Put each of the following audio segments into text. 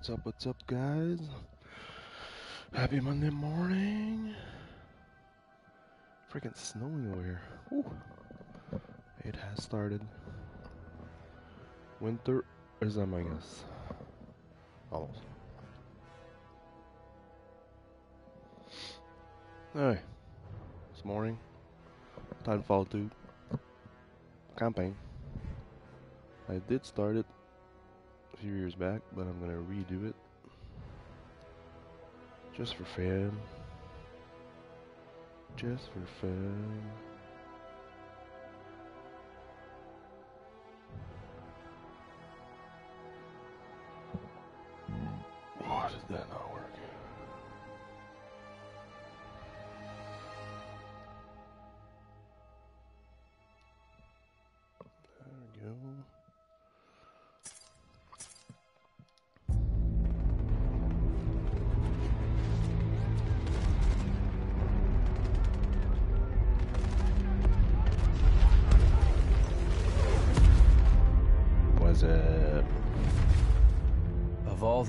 What's up, what's up, guys? Happy Monday morning. Freaking snowing over here. Ooh. It has started. Winter is among us. Almost. Alright. This morning, Titanfall 2 campaign. I did start it few years back, but I'm gonna redo it just for fun. Just for fun.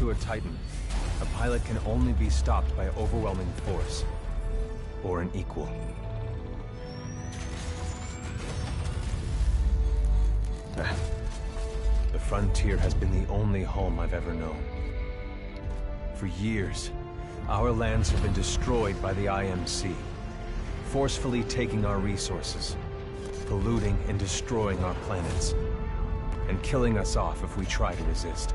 To a Titan, a pilot can only be stopped by overwhelming force, or an equal. The frontier has been the only home I've ever known. For years, our lands have been destroyed by the IMC, forcefully taking our resources, polluting and destroying our planets, and killing us off if we try to resist.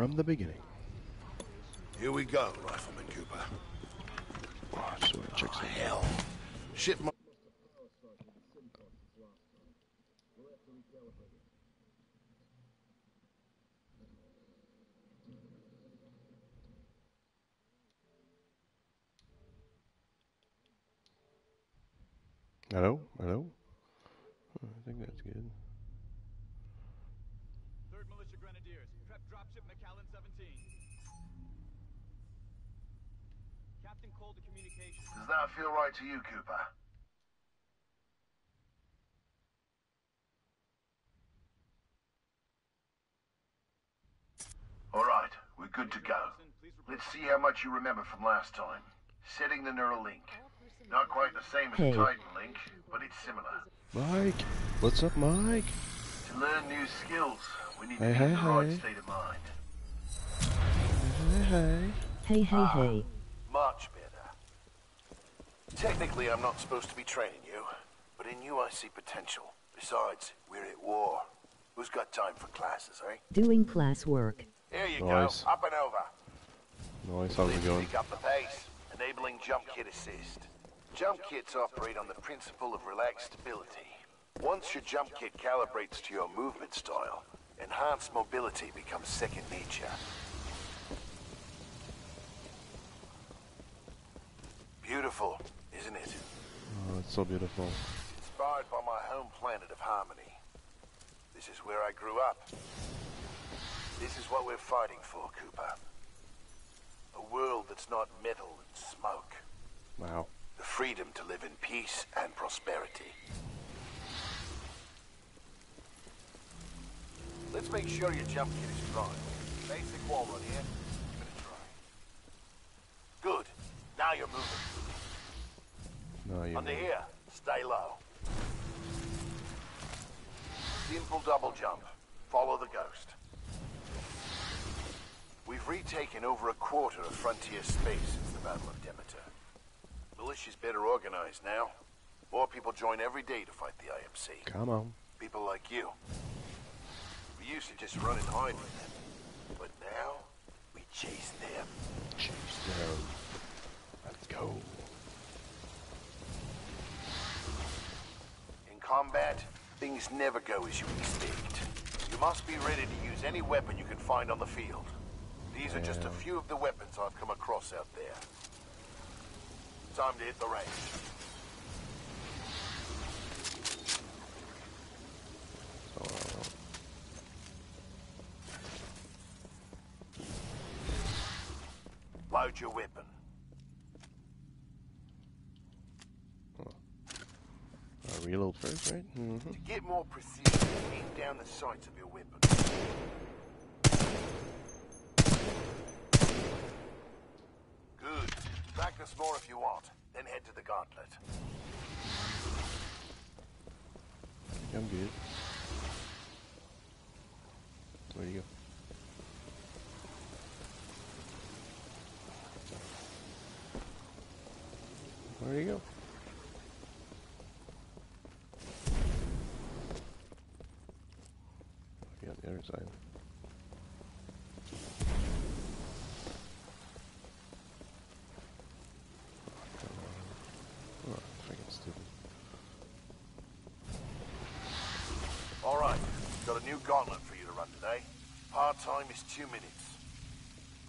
From the beginning. Here we go, Rifleman Cooper. Oh, just check ah, Oh, some- hell. Shit, my... Hello? Hello? Does that feel right to you, Cooper? All right, we're good to go. Let's see how much you remember from last time. Setting the neural link. Not quite the same as Hey. Titan link, but it's similar. Mike! What's up, Mike? To learn new skills, we need Hey, to be hey, in the right state of mind. Hey, hey. Hey, hey, hey. Ah, much better. Technically, I'm not supposed to be training you, but in you I see potential. Besides, we're at war. Who's got time for classes, eh? Doing class work. Here you Nice. go, up and over. Nice, how's it going? pick up the pace, enabling jump kit assist. Jump kits operate on the principle of relaxed stability. Once your jump kit calibrates to your movement style, enhanced mobility becomes second nature. Beautiful, isn't it? Oh, it's so beautiful. Inspired by my home planet of Harmony. This is where I grew up. This is what we're fighting for, Cooper. A world that's not metal and smoke. Wow. The freedom to live in peace and prosperity. Let's make sure your jump kit is primed. Basic wall run here. Give it a try. Good. Now you're moving. No, you. Under here, stay low. Simple double jump. Follow the ghost. We've retaken over a quarter of frontier space since the Battle of Demeter. Militia's better organized now. More people join every day to fight the IMC. Come on. People like you. We used to just run and hide from them. But now, we chase them. Chase them. Let's go. In combat, things never go as you expect. You must be ready to use any weapon you can find on the field. These are just a few of the weapons I've come across out there. Time to hit the range. Load your weapon. Uh, reload first, right? Mm-hmm. To get more precision, aim down the sights of your weapon. Good. Practice more if you want. Then head to the gauntlet. I'm good. Where do you go? Where do you go? Yeah, the other side. Oh, freaking stupid. All right. Got a new gauntlet for you to run today. Part time is two minutes.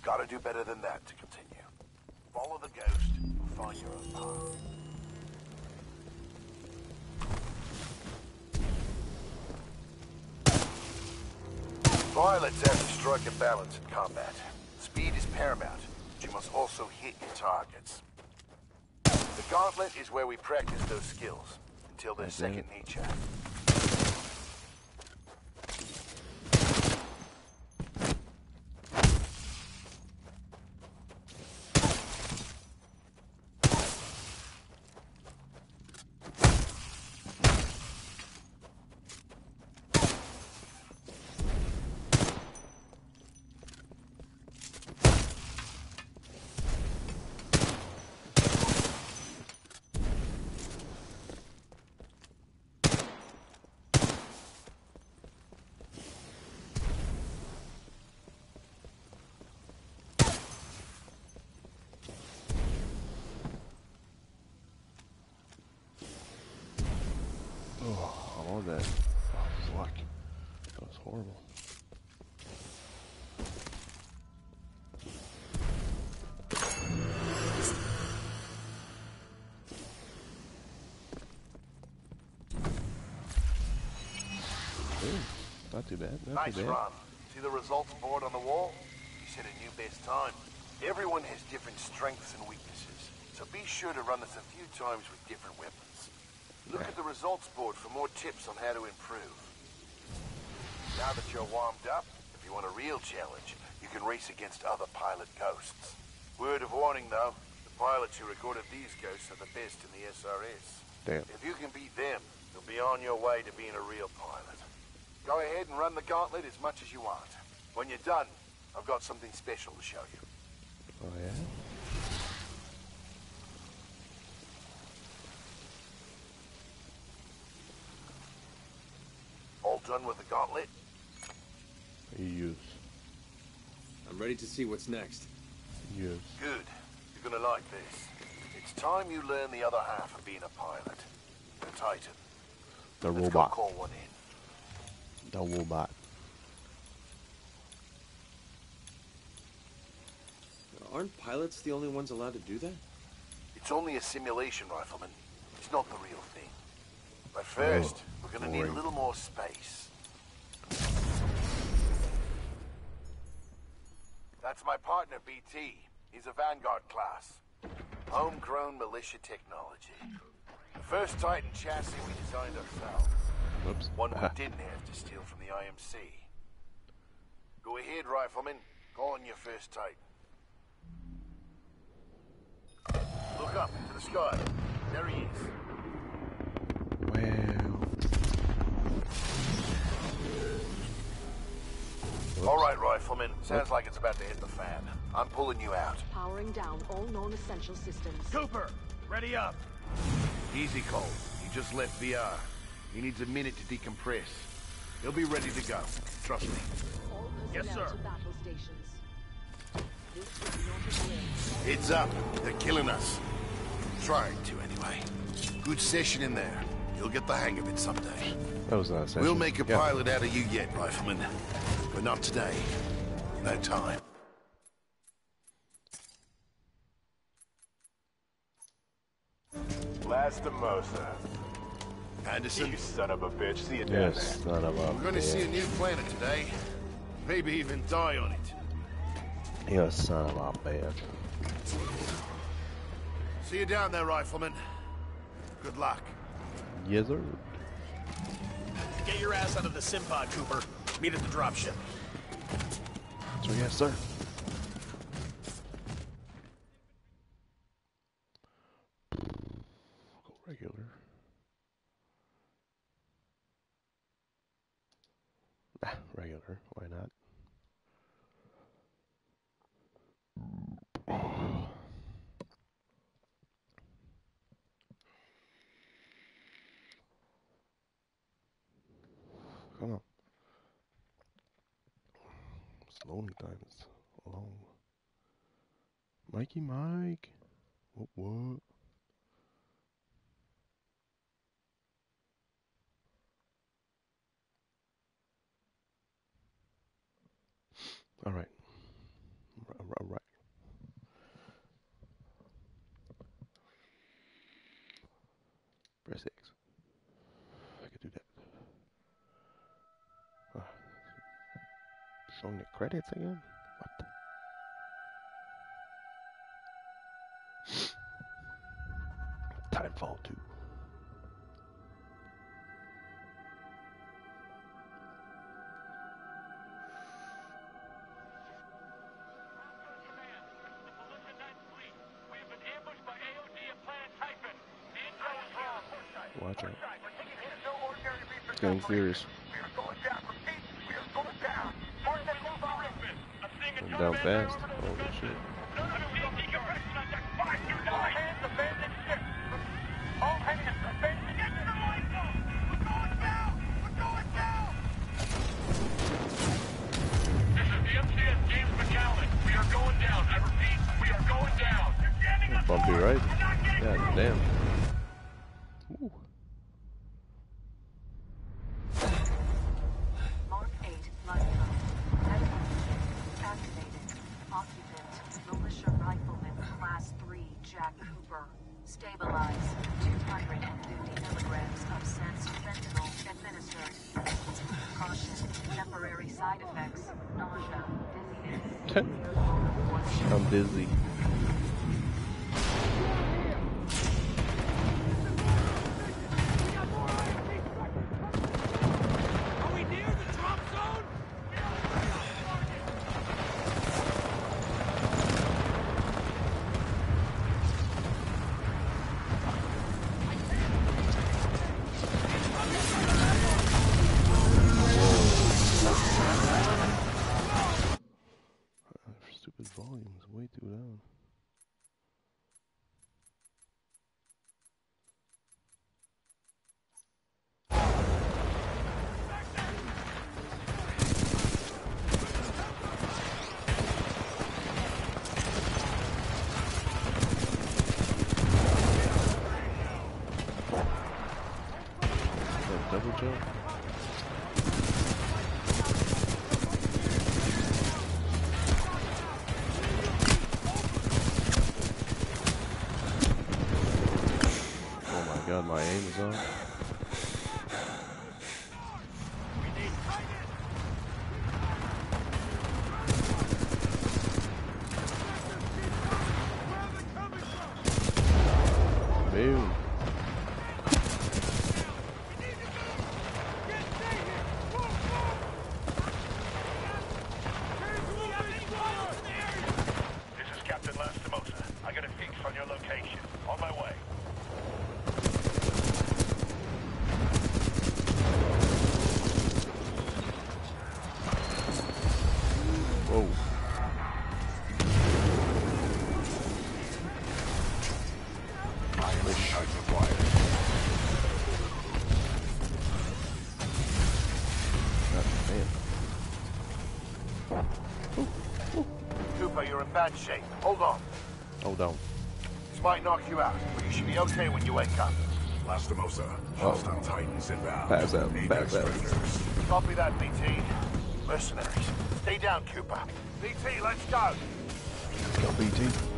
Gotta do better than that to continue. Follow the ghost find your own path. Pilots have to strike a balance in combat. Speed is paramount, but you must also hit your targets. The gauntlet is where we practice those skills until they're second nature. Ooh, not too bad. Not Nice too bad. run. See the results board on the wall? You set a new best time. Everyone has different strengths and weaknesses, so be sure to run this a few times with different weapons. Look at the results board for more tips on how to improve. Now that you're warmed up, if you want a real challenge, you can race against other pilot ghosts. Word of warning though, the pilots who recorded these ghosts are the best in the SRS. Damn. If you can beat them, you'll be on your way to being a real pilot. Go ahead and run the gauntlet as much as you want. When you're done, I've got something special to show you. Oh yeah. All done with the gauntlet? Use. I'm ready to see what's next. Use. Good. You're gonna like this. It's time you learn the other half of being a pilot. The Titan. The Let's robot. call one in. The robot. Aren't pilots the only ones allowed to do that? It's only a simulation, Rifleman. It's not the real thing. But first, Oh, we're gonna need a little more space. That's my partner, BT. He's a Vanguard class. Homegrown militia technology. The first Titan chassis we designed ourselves. Whoops. One we didn't have to steal from the IMC. Go ahead, Rifleman. Call on your first Titan. Look up into the sky. There he is. Well. All right, Rifleman. Sounds like it's about to hit the fan. I'm pulling you out. Powering down all known essential systems. Cooper, ready up. Easy, Cole. He just left VR. He needs a minute to decompress. He'll be ready to go. Trust me. All Yes, sir. to battle stations. This is Norfolk Wales. Heads up. They're killing us. Trying to, anyway. Good session in there. You'll get the hang of it someday. That was not a session. We'll make a Yeah. pilot out of you yet, Rifleman. But not today. No time. Lastimosa. Anderson, You son of a bitch. See you down Yes, there. son of a we're gonna see a new planet today. Maybe even die on it. You son of a bitch. See you down there, Rifleman. Good luck. Yes, sir. Get your ass out of the Simpod, Cooper. Meet at the dropship. So yes, sir. Go regular. Ah, regular. Why not? Come on. This loading time is long. Mikey Mike. What what? All right. All right. Press X. I could do that. Ah. Showing the credits again? What? Time Timefall 2. Getting serious. We are going down fast. Holy shit. Bumpy, right? Yeah, damn. My bad shape. Hold on. Hold on. This might knock you out, but you should be okay when you wake up. Lastimosa, oh. hostile titans inbound. Pass out, pass out. predators. Copy that, BT. Mercenaries. Stay down, Cooper. BT, let's go. Let's Go BT.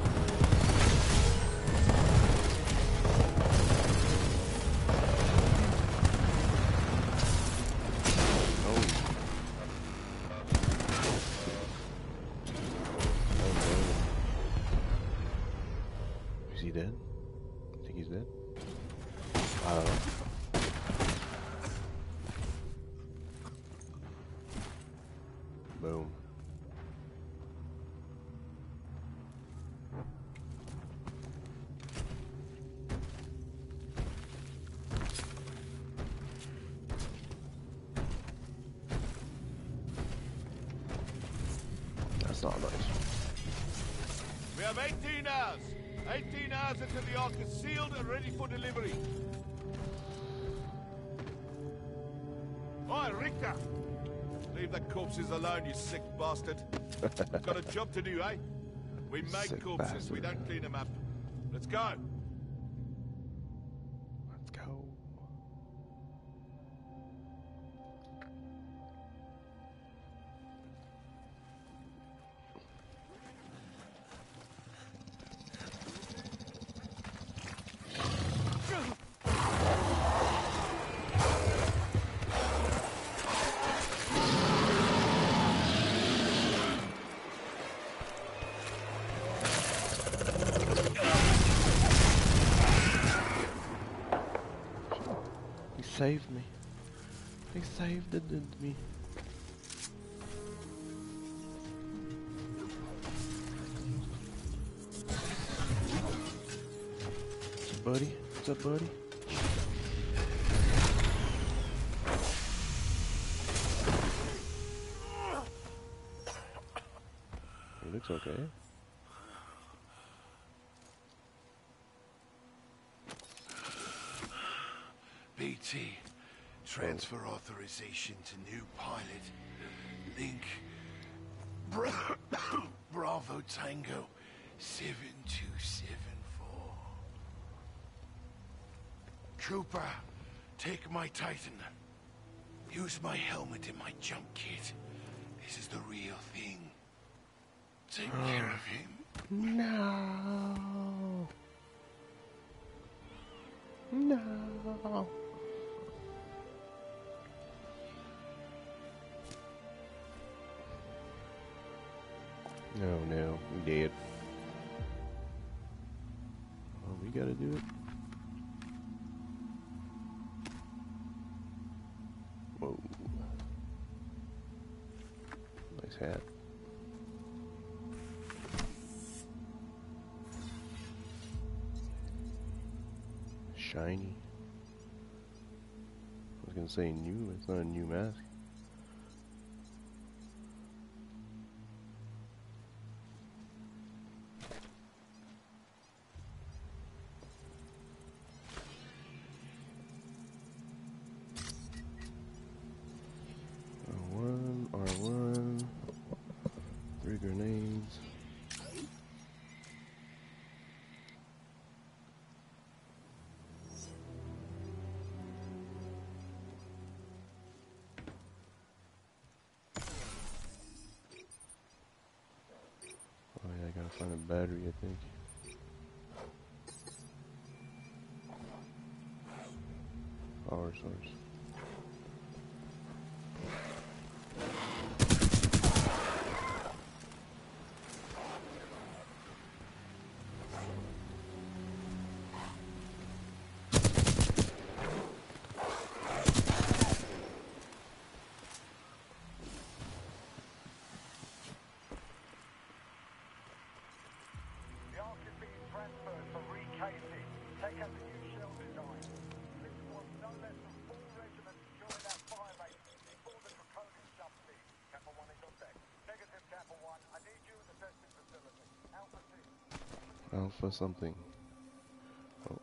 Until the Ark is sealed and ready for delivery. Oi, Richter! Leave the corpses alone, you sick bastard. Got a job to do, eh? We make Sick corpses, we don't clean them up. Let's go. Saved it did me. What's up, buddy? What's up, buddy? It looks okay. BT, transfer authorization to new pilot. Link Bra Bravo Tango 7274. Trooper, take my Titan. Use my helmet and my jump kit. This is the real thing. Take oh. care of him. No. No. No, no, we dead. Oh, we gotta do it. Whoa. Nice hat. Shiny. I was gonna say new, it's not a new mask. Oh, oh.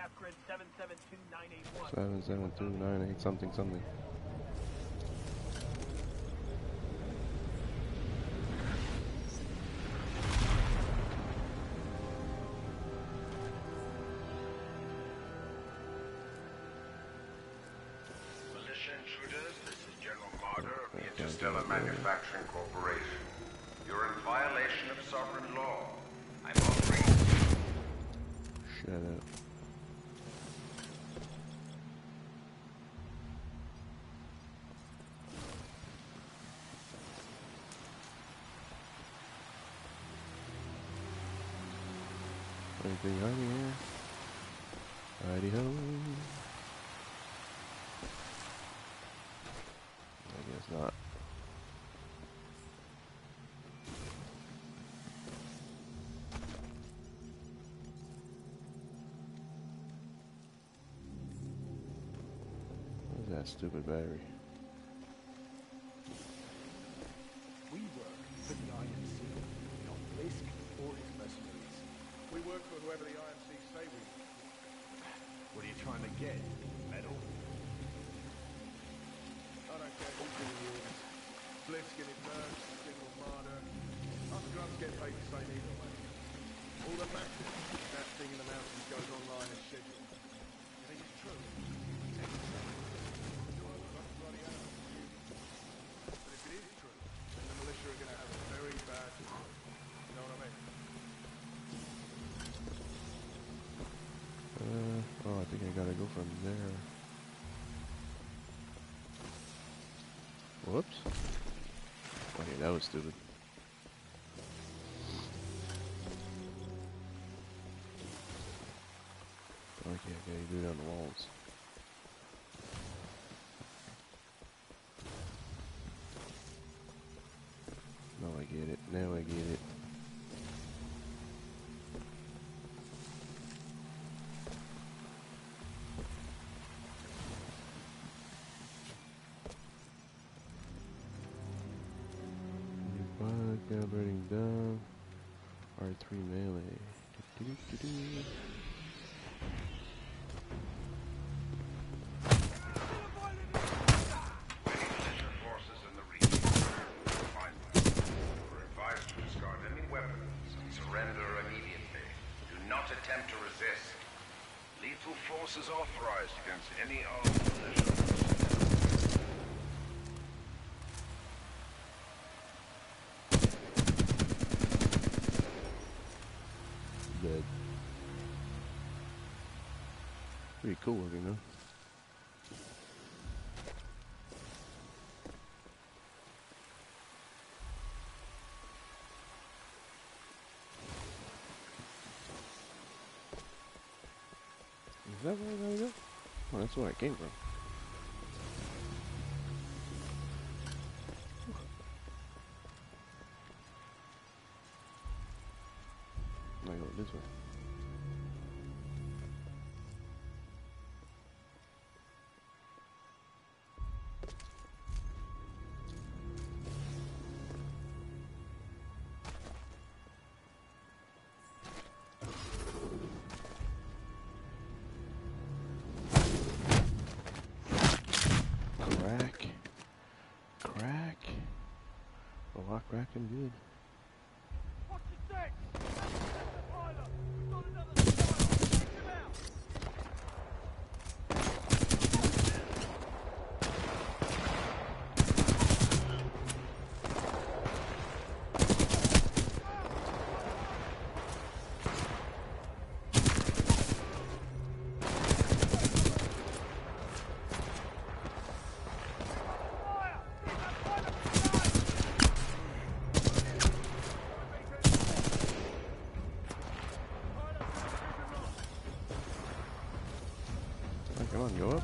map grid 772981. Seven seven two nine eight something something. Anything on here? Righty ho. I guess not. What's that stupid battery? Grunts get paid the same. All that thing in the mountains goes online as scheduled. You think it's true? But if it is true, then the militia are going to have a very bad time. You know what I mean? Uh, oh, I think I gotta go from there. Whoops. Okay, that was stupid. Force is authorized against any armed militia. Dead. Pretty cool looking though. Is that where I gotta go? Oh, that's where I came from. I go this way. tracking good. on, you?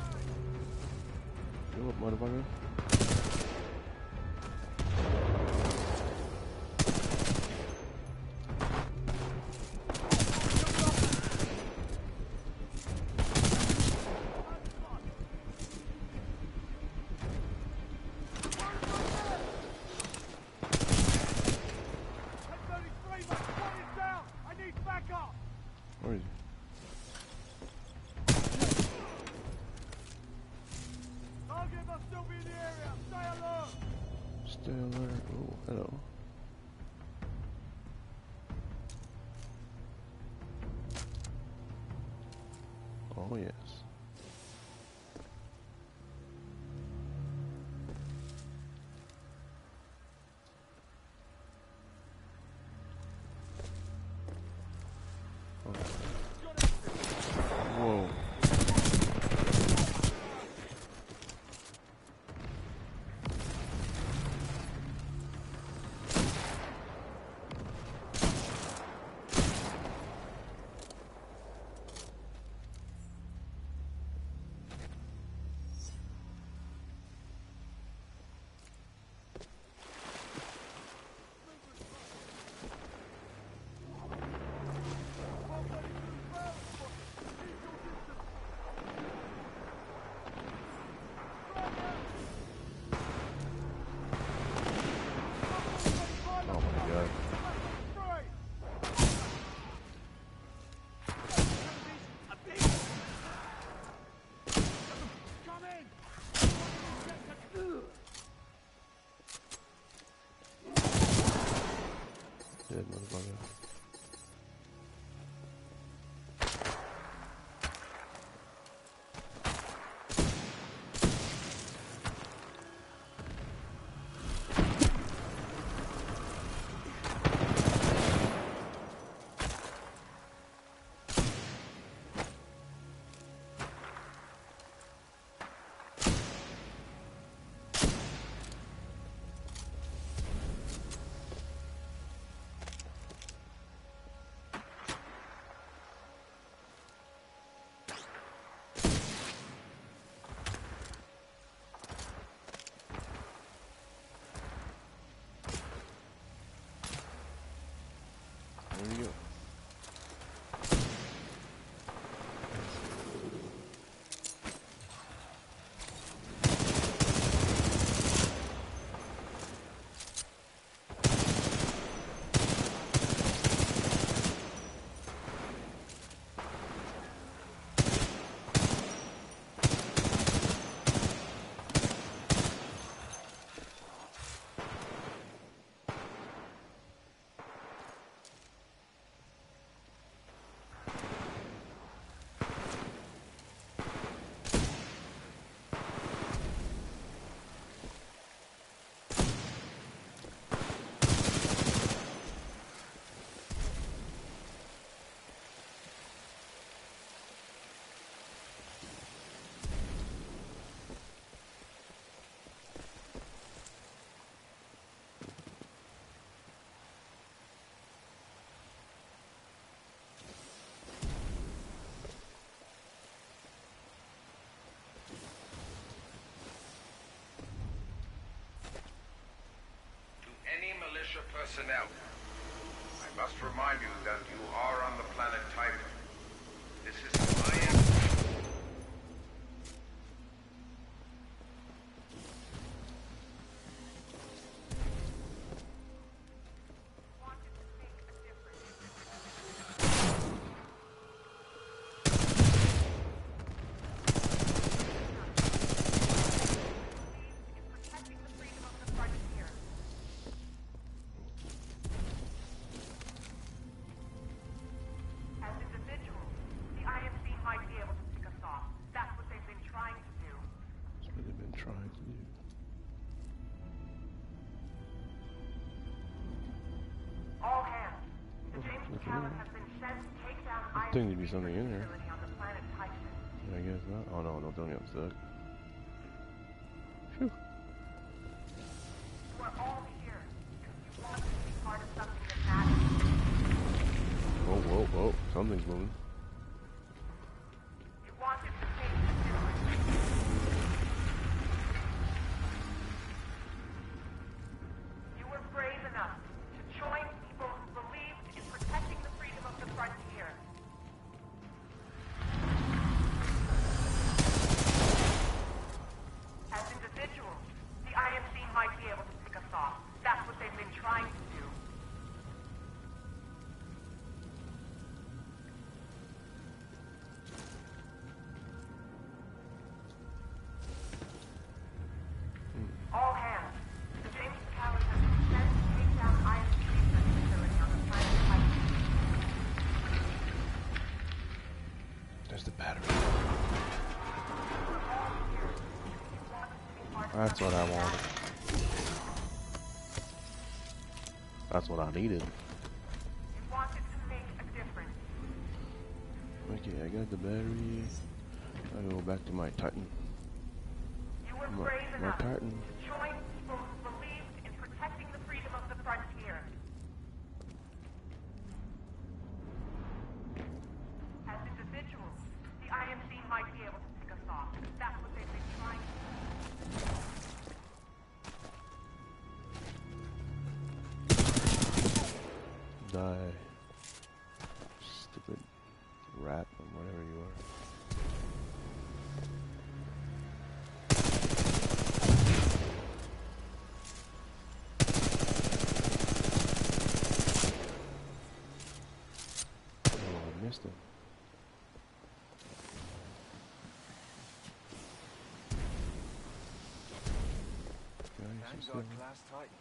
any militia personnel. I must remind you that you are on the planet Titan. This is... think there'd be something in there. I guess not. Oh no, don't tell me I'm stuck. Phew. Whoa, whoa, whoa. Something's moving. The battery. That's what I wanted. That's what I needed. You wanted to make a difference. Okay, I got the battery. I go back to my Titan. You were My, brave my enough Titan. Guys, you Thank Class Titan.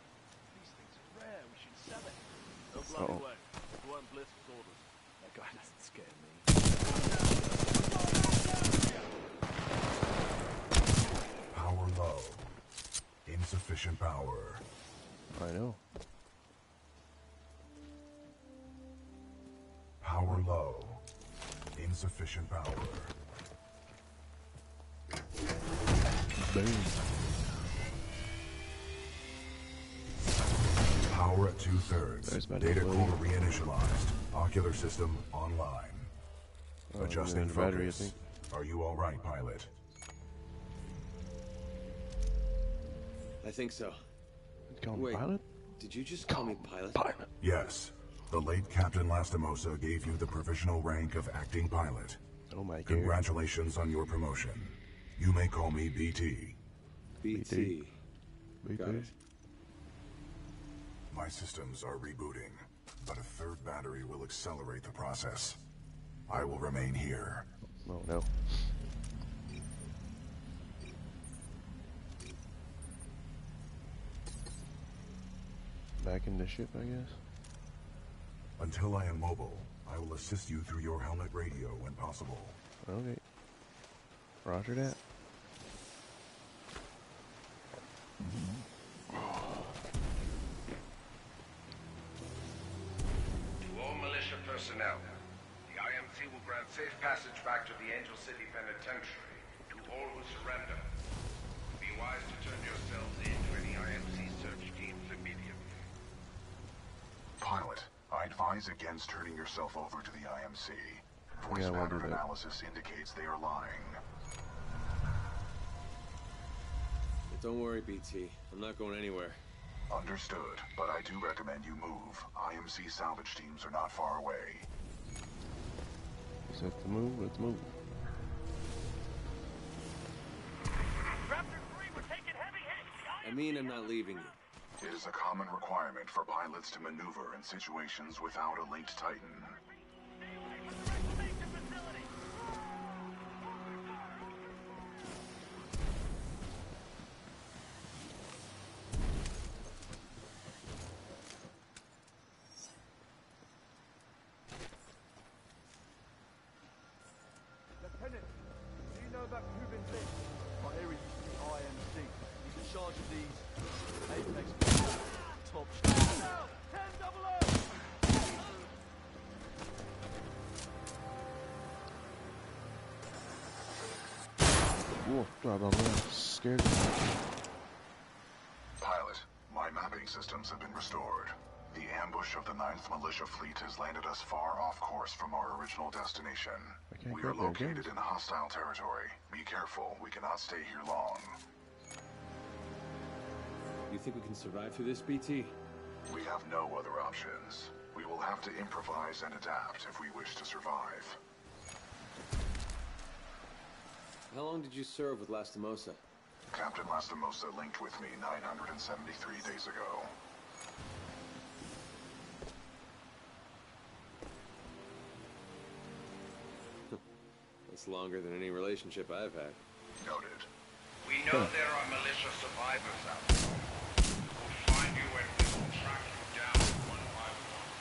These things are rare. We should sell it. No bloody Uh-oh. way. It weren't orders. That guy doesn't scare me. Power low. Insufficient power. I know. Power low. Insufficient power. Boom. Power at two thirds. Data display. core reinitialized. Ocular system online. Oh, Adjusting and the battery, focus. think. Are you all right, pilot? I think so. Call me Wait, pilot? did you just call me pilot? Pilot. Yes. The late Captain Lastimosa gave you the provisional rank of acting pilot. Oh my god. Congratulations on your promotion. You may call me BT. BT. Got it. My systems are rebooting, but a third battery will accelerate the process. I will remain here. Oh no. Back in the ship, I guess. Until I am mobile, I will assist you through your helmet radio when possible. Okay. Roger that. Mm-hmm. Personnel, the IMC will grant safe passage back to the Angel City Penitentiary to all who surrender. Be wise to turn yourselves in to any IMC search teams immediately. Pilot, I advise against turning yourself over to the IMC. Voice Yeah, I won't pattern analysis indicates they are lying. Don't worry, BT. I'm not going anywhere. Understood, but I do recommend you move. IMC salvage teams are not far away. Set to move, let's move. Raptor 3, we're taking heavy hits. I mean, I'm not leaving you. It is a common requirement for pilots to maneuver in situations without a linked Titan. Wolf drop on me. Scared. Pilot, my mapping systems have been restored. The ambush of the 9th Militia Fleet has landed us far off course from our original destination. We are located James. in hostile territory. Be careful, we cannot stay here long. You think we can survive through this, BT? We have no other options. We will have to improvise and adapt if we wish to survive. How long did you serve with Lastimosa? Captain Lastimosa linked with me 973 days ago. That's longer than any relationship I've had. Noted. We know there are militia survivors out there. We'll find you and we will track you down one by one.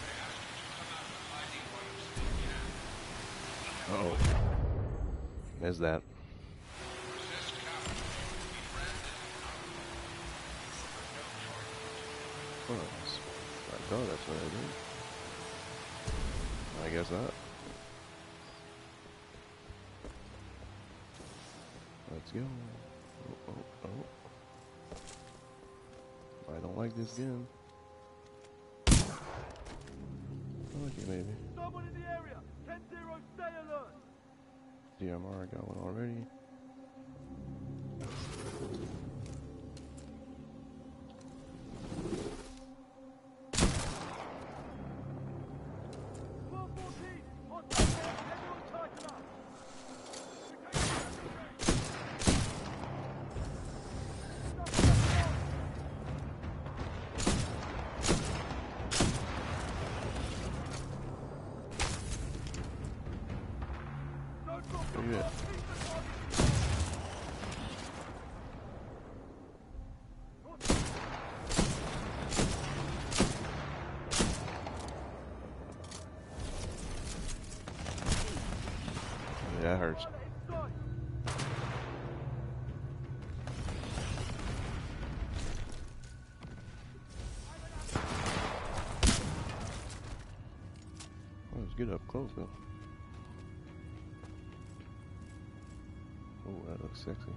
They ask you to come out of hiding while you still can. Oh. There's that. Oh, that's- I thought oh, that's what I did. I guess not. Let's go. Oh, oh, oh. I don't like this gun. I maybe. Someone in the area! 10-0, stay alert! DMR, I got one already. Get up close though. Oh, that looks sexy.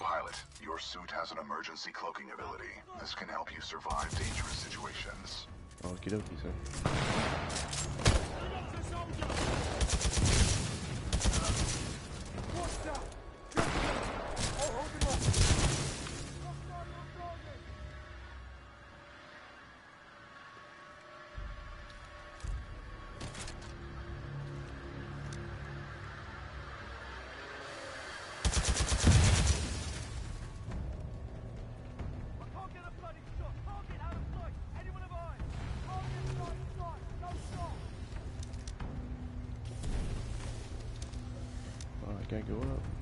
Pilot, your suit has an emergency cloaking ability. This can help you survive dangerous situations. Okie dokie, sir. Can't go up.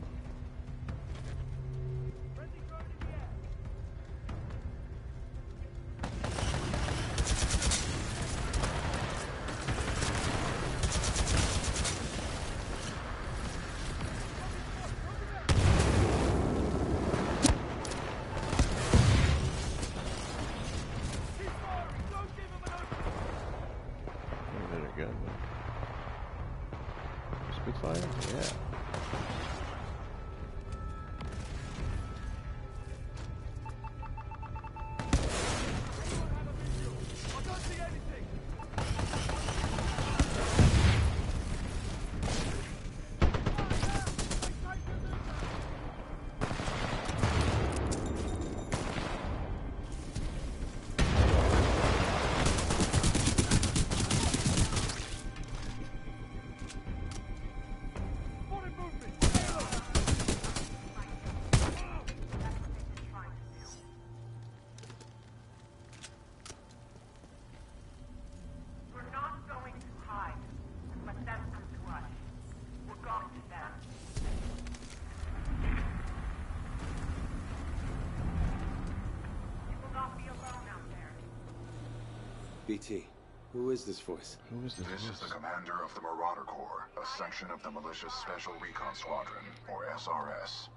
BT, who is this voice? Who is this? This is the commander of the Marauder Corps, a section of the Militia's Special Recon Squadron, or SRS.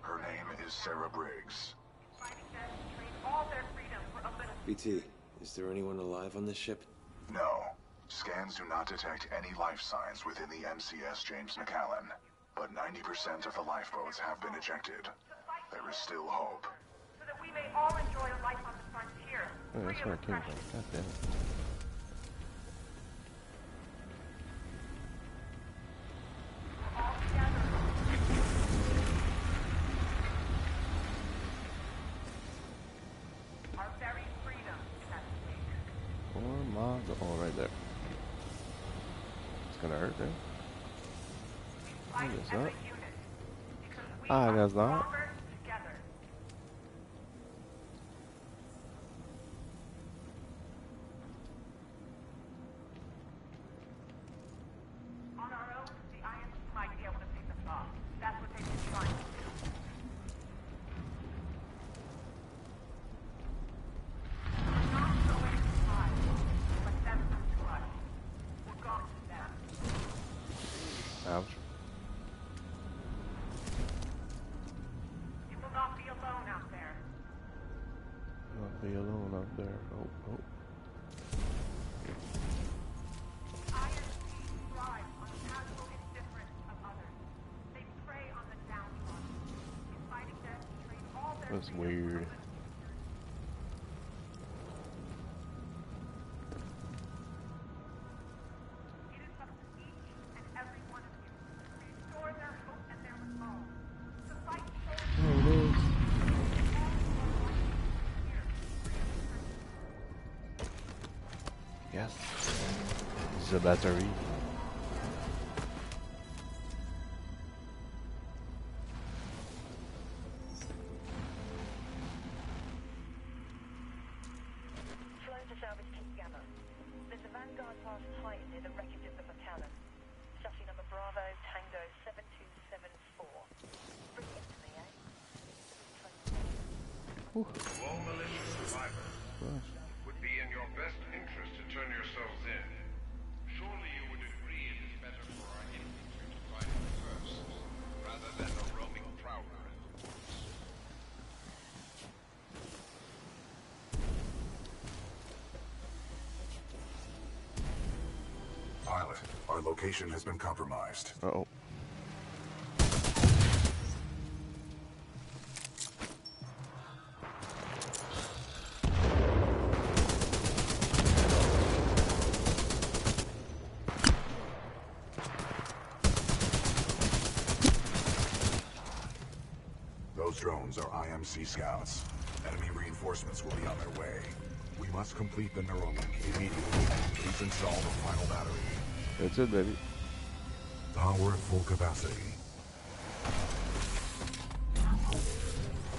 Her name is Sarah Briggs. Fighting them to trade all their freedom for a little BT, is there anyone alive on this ship? No. Scans do not detect any life signs within the MCS James MacAllan. But 90% of the lifeboats have been ejected. There is still hope. So that we may all enjoy a life on the frontier. Oh, that's where of I came from. God damn it. Together. Our very battery. Our location has been compromised. Uh oh. Those drones are IMC scouts. Enemy reinforcements will be on their way. We must complete the neural link immediately. Please install the final battery. That's it, baby. Power at full capacity.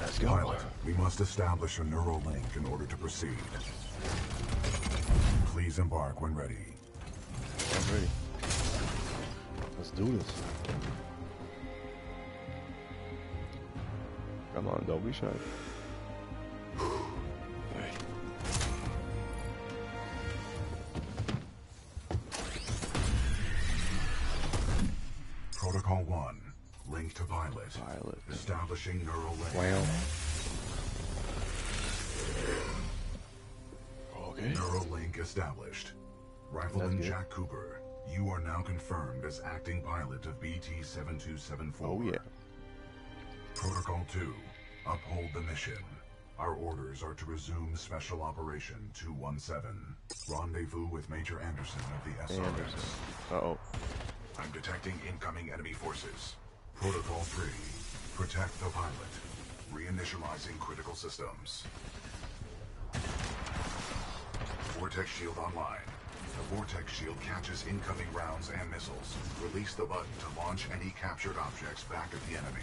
Let's go. Pilot, we must establish a neural link in order to proceed. Please embark when ready. I'm ready. Let's do this. Come on, don't be shy. Established. Rifleman Jack Cooper, you are now confirmed as acting pilot of BT-7274. Oh yeah. Protocol 2. Uphold the mission. Our orders are to resume Special Operation 217. Rendezvous with Major Anderson of the SRS. Anderson. Uh oh. I'm detecting incoming enemy forces. Protocol 3. Protect the pilot. Reinitializing critical systems. Vortex shield online. The Vortex shield catches incoming rounds and missiles. Release the button to launch any captured objects back at the enemy.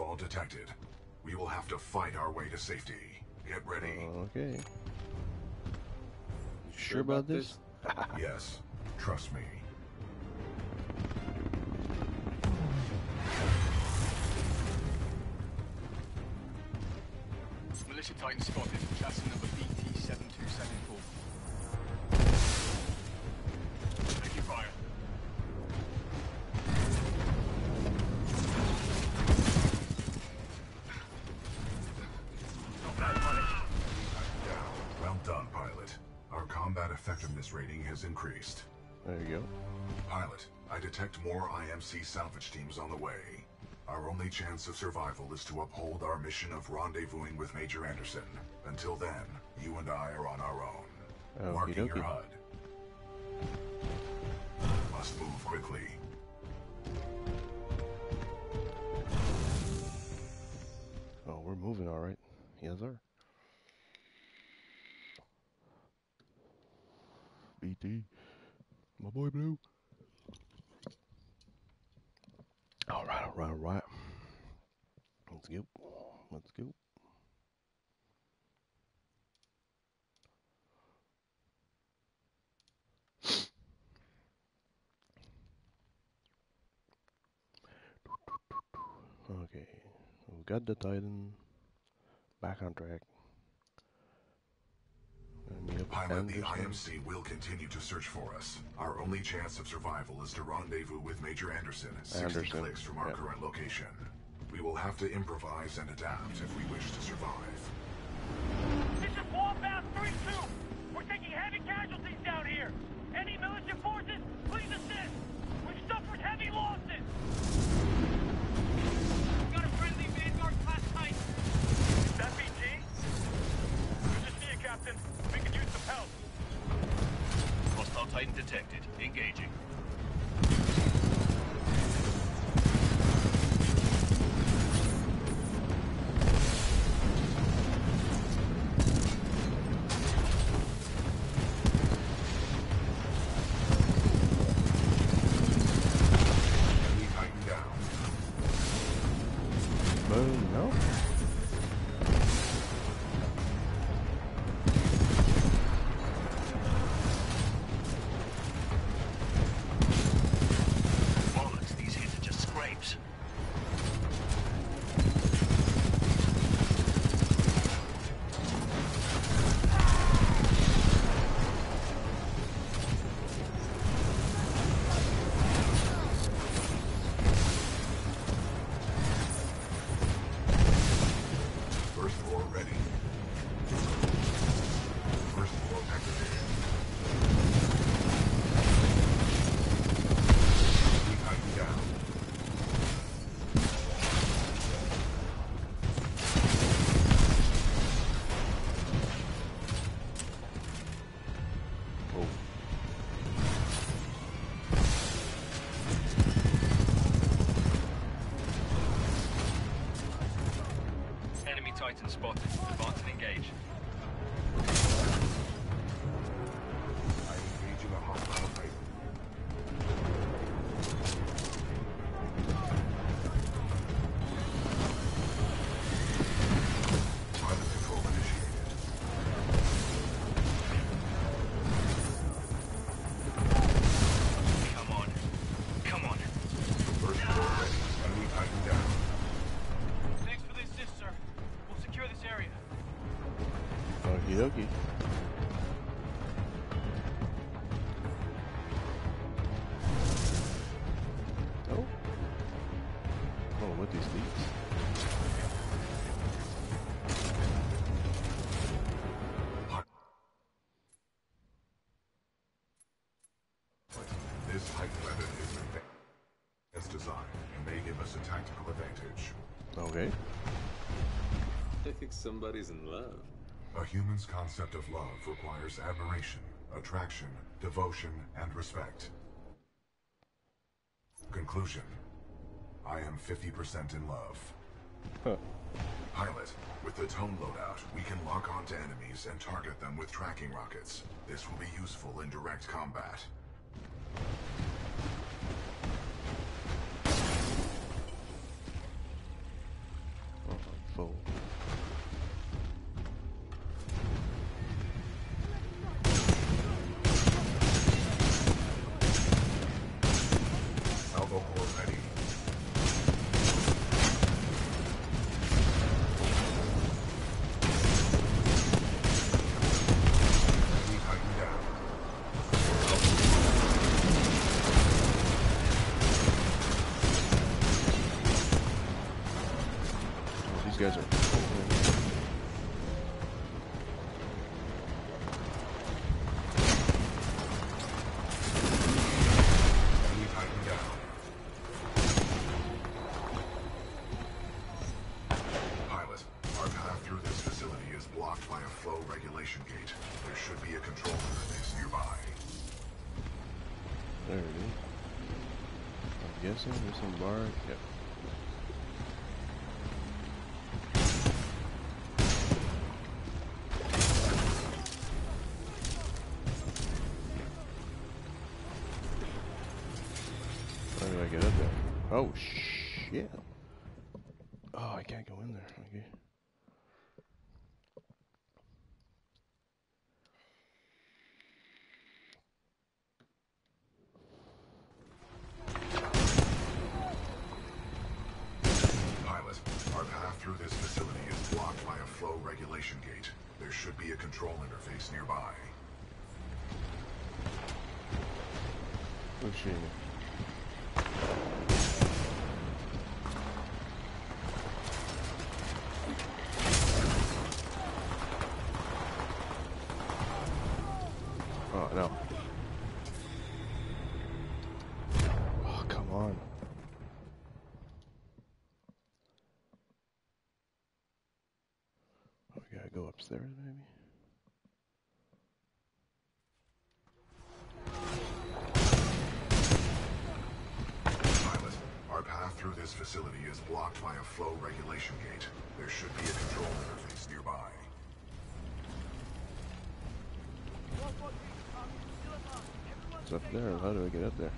Enemy detected. We will have to fight our way to safety. Get ready. Okay. You Sure about this? yes, trust me. Militia Titan spotted. Pilot, I detect more IMC salvage teams on the way. Our only chance of survival is to uphold our mission of rendezvousing with Major Anderson. Until then, you and I are on our own. Okie Marking your. HUD. Must move quickly. Oh, we're moving all right. Yes, sir. BT, my boy Blue. All right, all right, all right. Let's go. Let's go. Okay, we got the Titan back on track. Gonna meet up with Pilot, the Anderson. IMC will continue to search for us. Our only chance of survival is to rendezvous with Major Anderson, 60 Anderson, clicks from our yeah. current location. We will have to improvise and adapt if we wish to survive. This is Wombat 3-2. We're taking heavy casualties down here. Any militia forces, please assist. We've suffered heavy losses. Titan detected. Engaging. Think somebody's in love. A human's concept of love requires admiration, attraction, devotion, and respect. Conclusion. I am 50% in love. Pilot, with the tone loadout, we can lock onto enemies and target them with tracking rockets. This will be useful in direct combat. I'm there's some bar. Yep. How do I get up there? Oh shit! Oh, I can't go in there. Okay. Oh no. Oh, come on. We gotta go upstairs, maybe? Pilot, our path through this facility is blocked by a flow regulation gate. There should be a control interface nearby. It's up there. How do I get up there?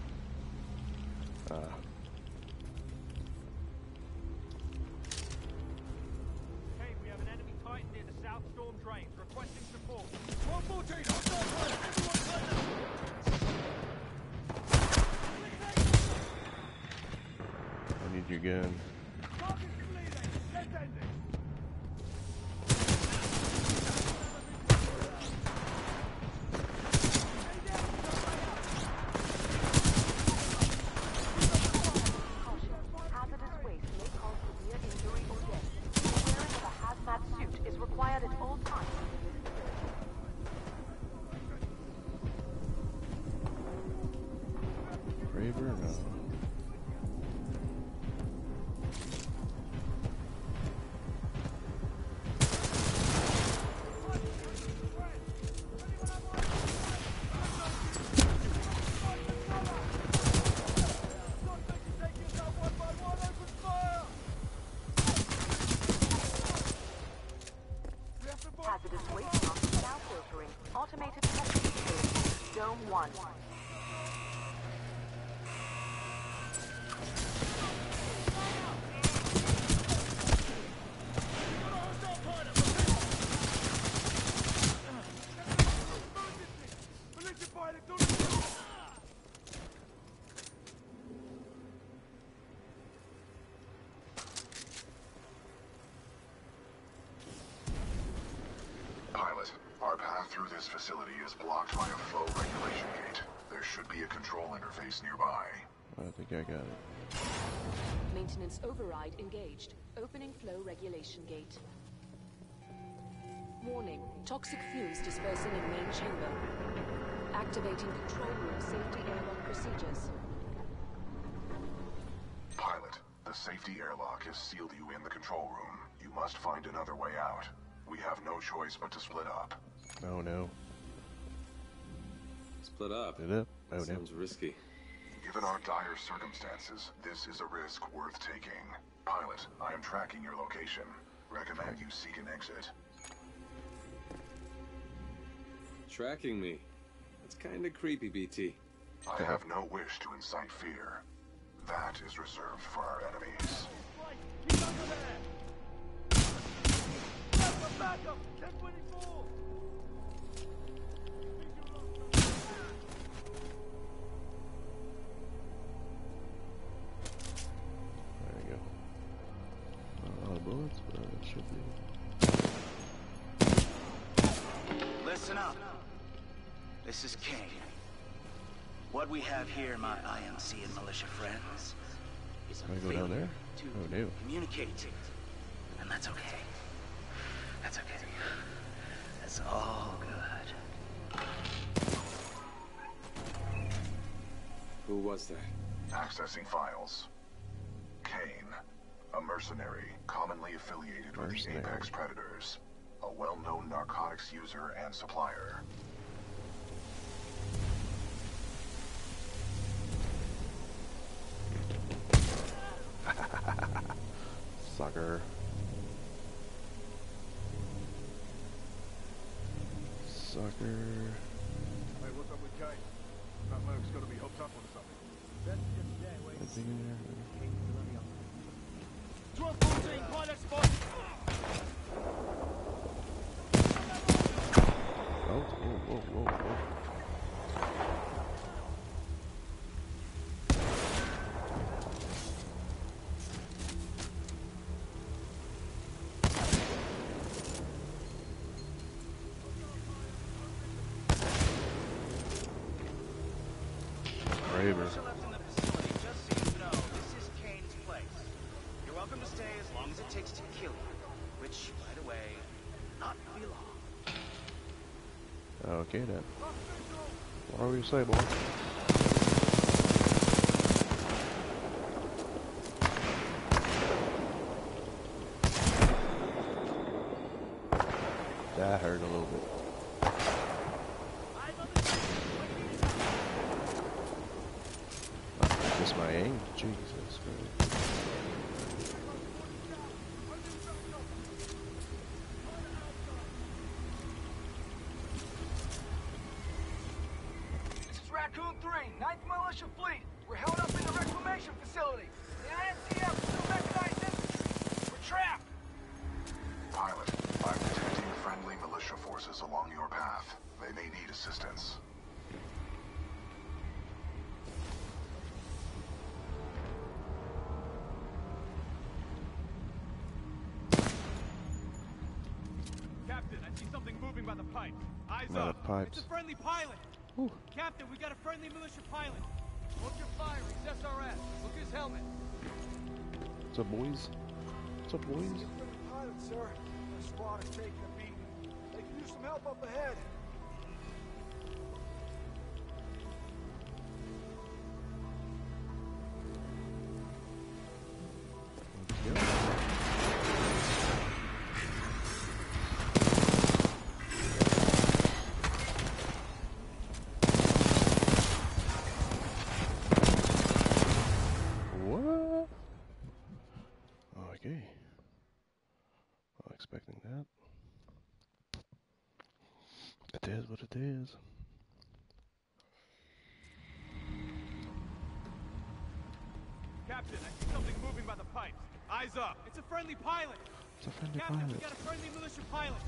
This facility is blocked by a flow regulation gate. There should be a control interface nearby. I think I got it. Maintenance override engaged. Opening flow regulation gate. Warning. Toxic fumes dispersing in main chamber. Activating control room safety airlock procedures. Pilot, the safety airlock has sealed you in the control room. You must find another way out. We have no choice but to split up. Oh no. Split up. Split up. Oh no. Sounds risky. Given our dire circumstances, this is a risk worth taking. Pilot, I am tracking your location. Recommend you seek an exit. Tracking me. That's kinda creepy, BT. I have no wish to incite fear. That is reserved for our enemies. Backup! 1024! There should be. Listen up. This is Kane. What we have here, my IMC and militia friends, is a Can I go down there? to Oh, no. communicate. And that's okay. That's okay. That's all good. Who was that? Accessing files. Kane, a mercenary commonly affiliated with the Apex Predators, a well-known narcotics user and supplier. Sucker. Sucker. Okay then. Whatever you say, boy. That hurt a little bit. Oh, Just my aim? Jesus Christ. This 3, 9th Militia Fleet. We're held up in the reclamation facility. The INCF still mechanized infantry. We're trapped. Pilot, I'm detecting friendly militia forces along your path. They may need assistance. Captain, I see something moving by the pipe. Eyes By up. pipes. It's a friendly pilot. Ooh. Captain, we got a friendly militia pilot. Hold your fire. He's SRS. Look at his helmet. What's up, boys? What's up, boys? Pilot, sir. Our squad is taking a beating. They can use some help up ahead. It is what it is. Captain, I see something moving by the pipes. Eyes up. It's a friendly pilot. It's a friendly Captain, pilot. we got a friendly militia pilot.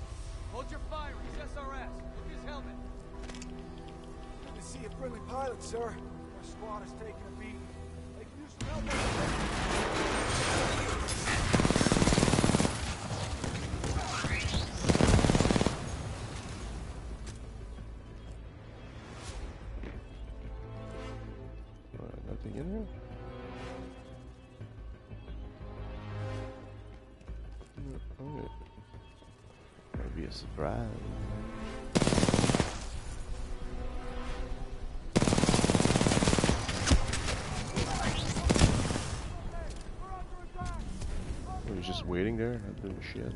Hold your fire. He's SRS. Look at his helmet. Good to see a friendly pilot, sir. Our squad is taking a beating. They can use some help He was just waiting there, not doing shit.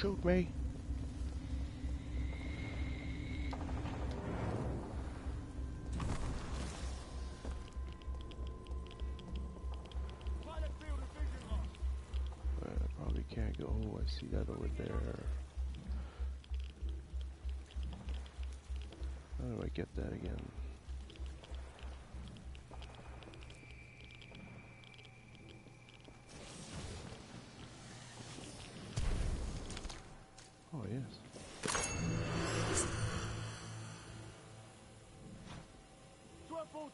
Shoot me. I probably can't go. Oh, I see that over there. How do I get that again?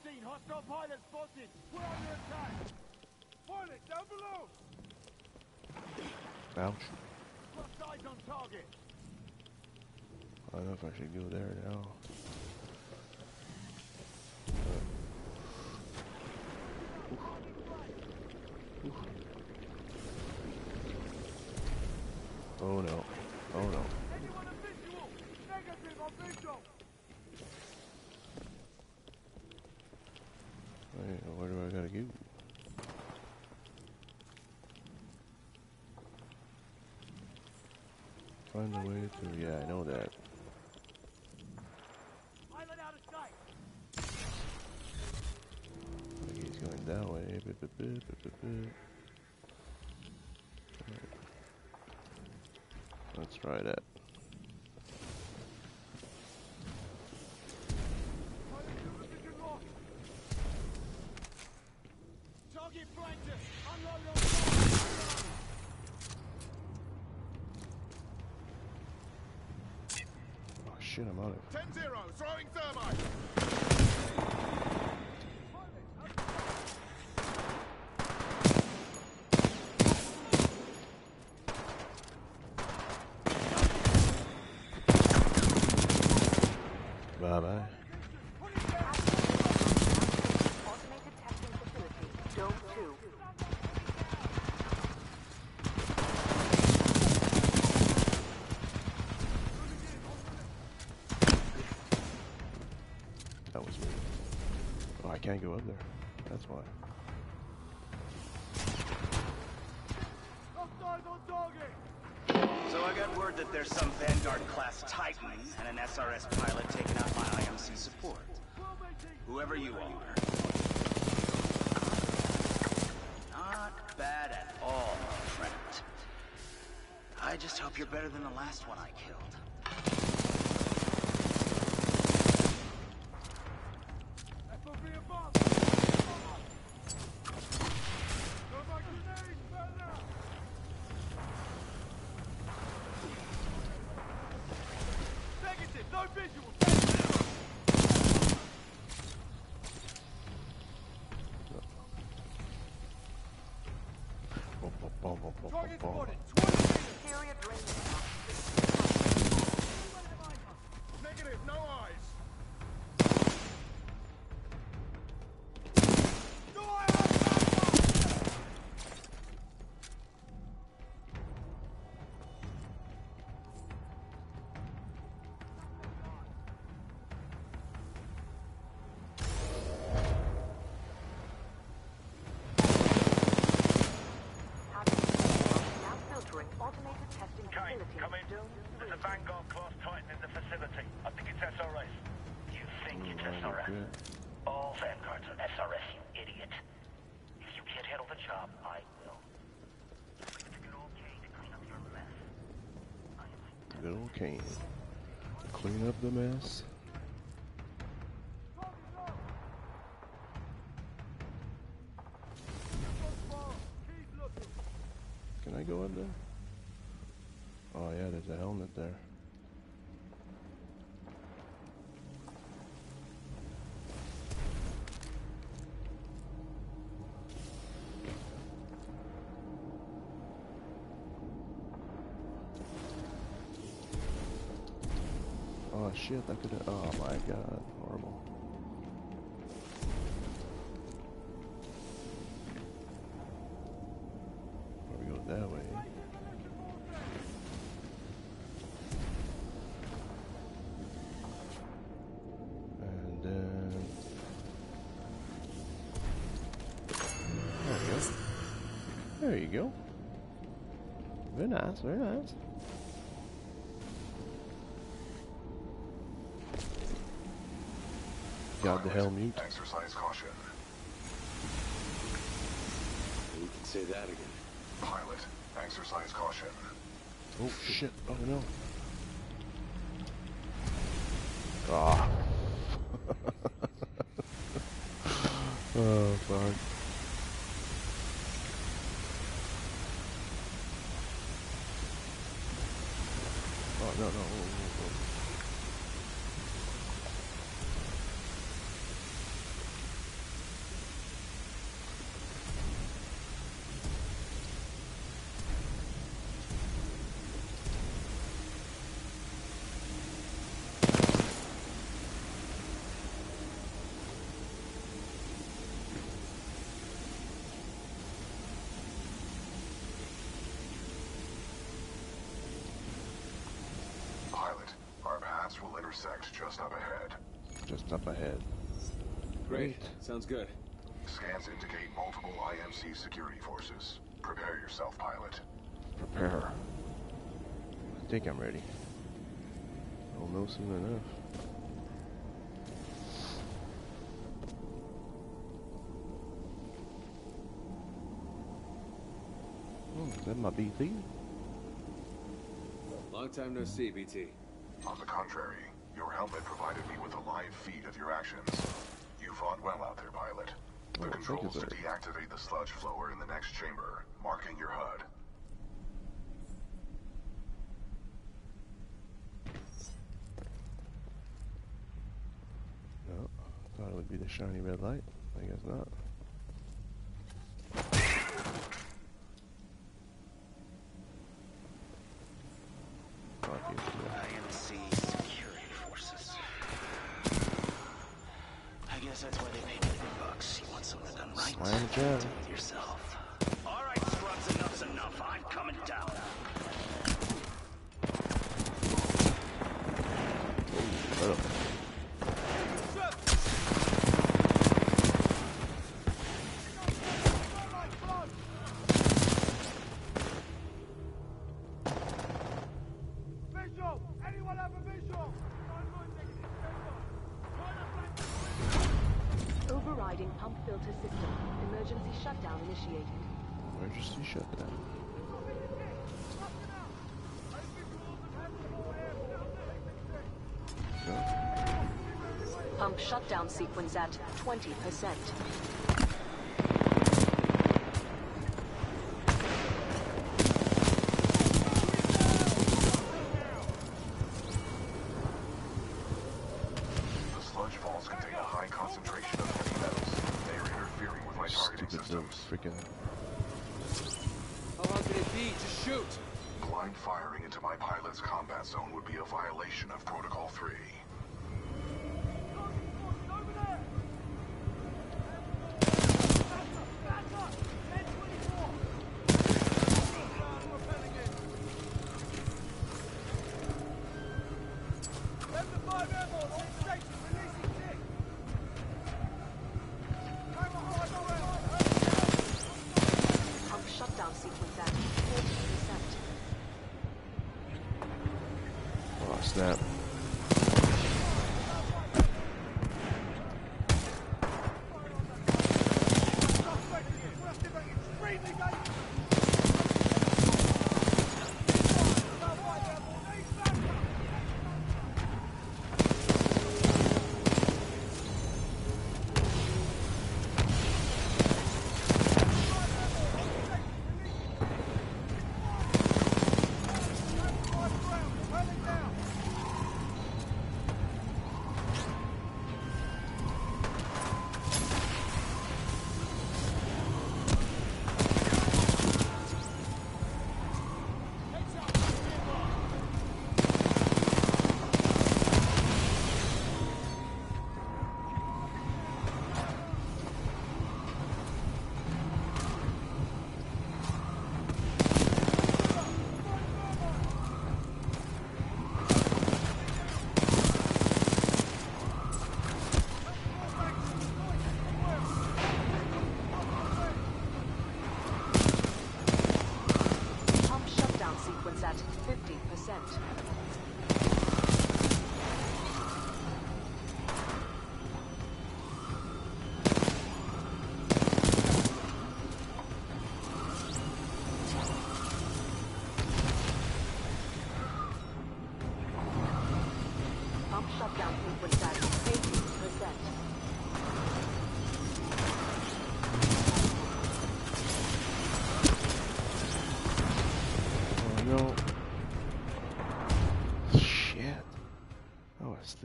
14, hostile pilots spotted. We're under attack. Pilot, down below. Ouch. Cross eyes on target. I don't know if I should go there now. Find a way to. Yeah, I know that. Pilot out of sight. Like he's going that way. Bit, bit, bit, bit. Let's try that. Target flanked us. Unload on target. Oh shit, I'm out of. 10 0. Throwing thermite. Bye bye. Automated testing facility, Dome 2. That was weird. Oh, I can't go up there. Target. So I got word that there's some Vanguard-class Titan and an SRS pilot taking out my IMC support. Whoever you are. Not bad at all, my friend. I just hope you're better than the last one I killed. Okay. Clean up the mess. Can I go up there? Oh yeah, there's a helmet there. Shit, I could. Oh my god, horrible. Or we go that way. And then. There we go. There you go. Very nice, very nice. God the hell mute. Exercise caution. You can say that again. Pilot, exercise caution. Oh shit, oh no. Ah. oh fuck. Oh no no. Oh, oh, oh. Pilot, our paths will intersect just up ahead. Just up ahead. Great. Sounds good. Scans indicate multiple IMC security forces. Prepare yourself, pilot. Prepare. I think I'm ready. I'll know soon enough. Oh, is that my BT? Long time no see, BT. On the contrary, helmet provided me with a live feed of your actions. You fought well out there, pilot. The Oh, controls to deactivate the sludge flower in the next chamber, marking your HUD. No, thought it would be the shiny red light. I guess not. Pump shutdown sequence at 20%. The sludge falls contain a high concentration of heavy metals. They are interfering with my targeting systems. freaking. How long can it be? Just shoot! Blind firing into my pilot's combat zone would be a violation of Protocol 3.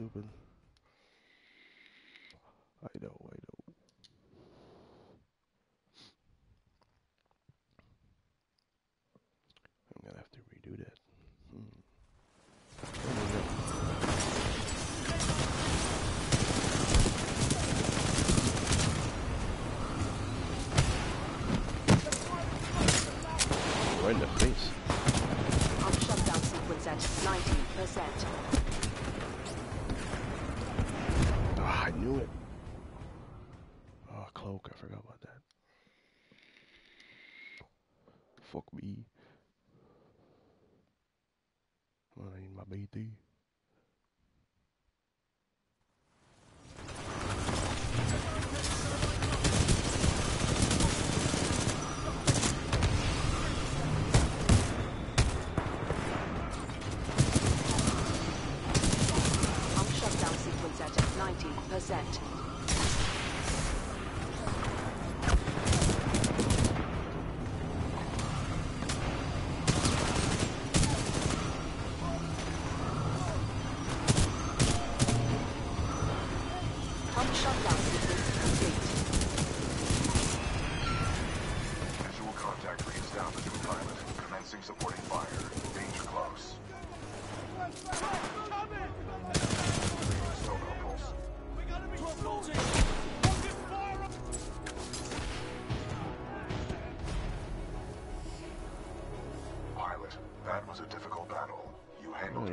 Stupid.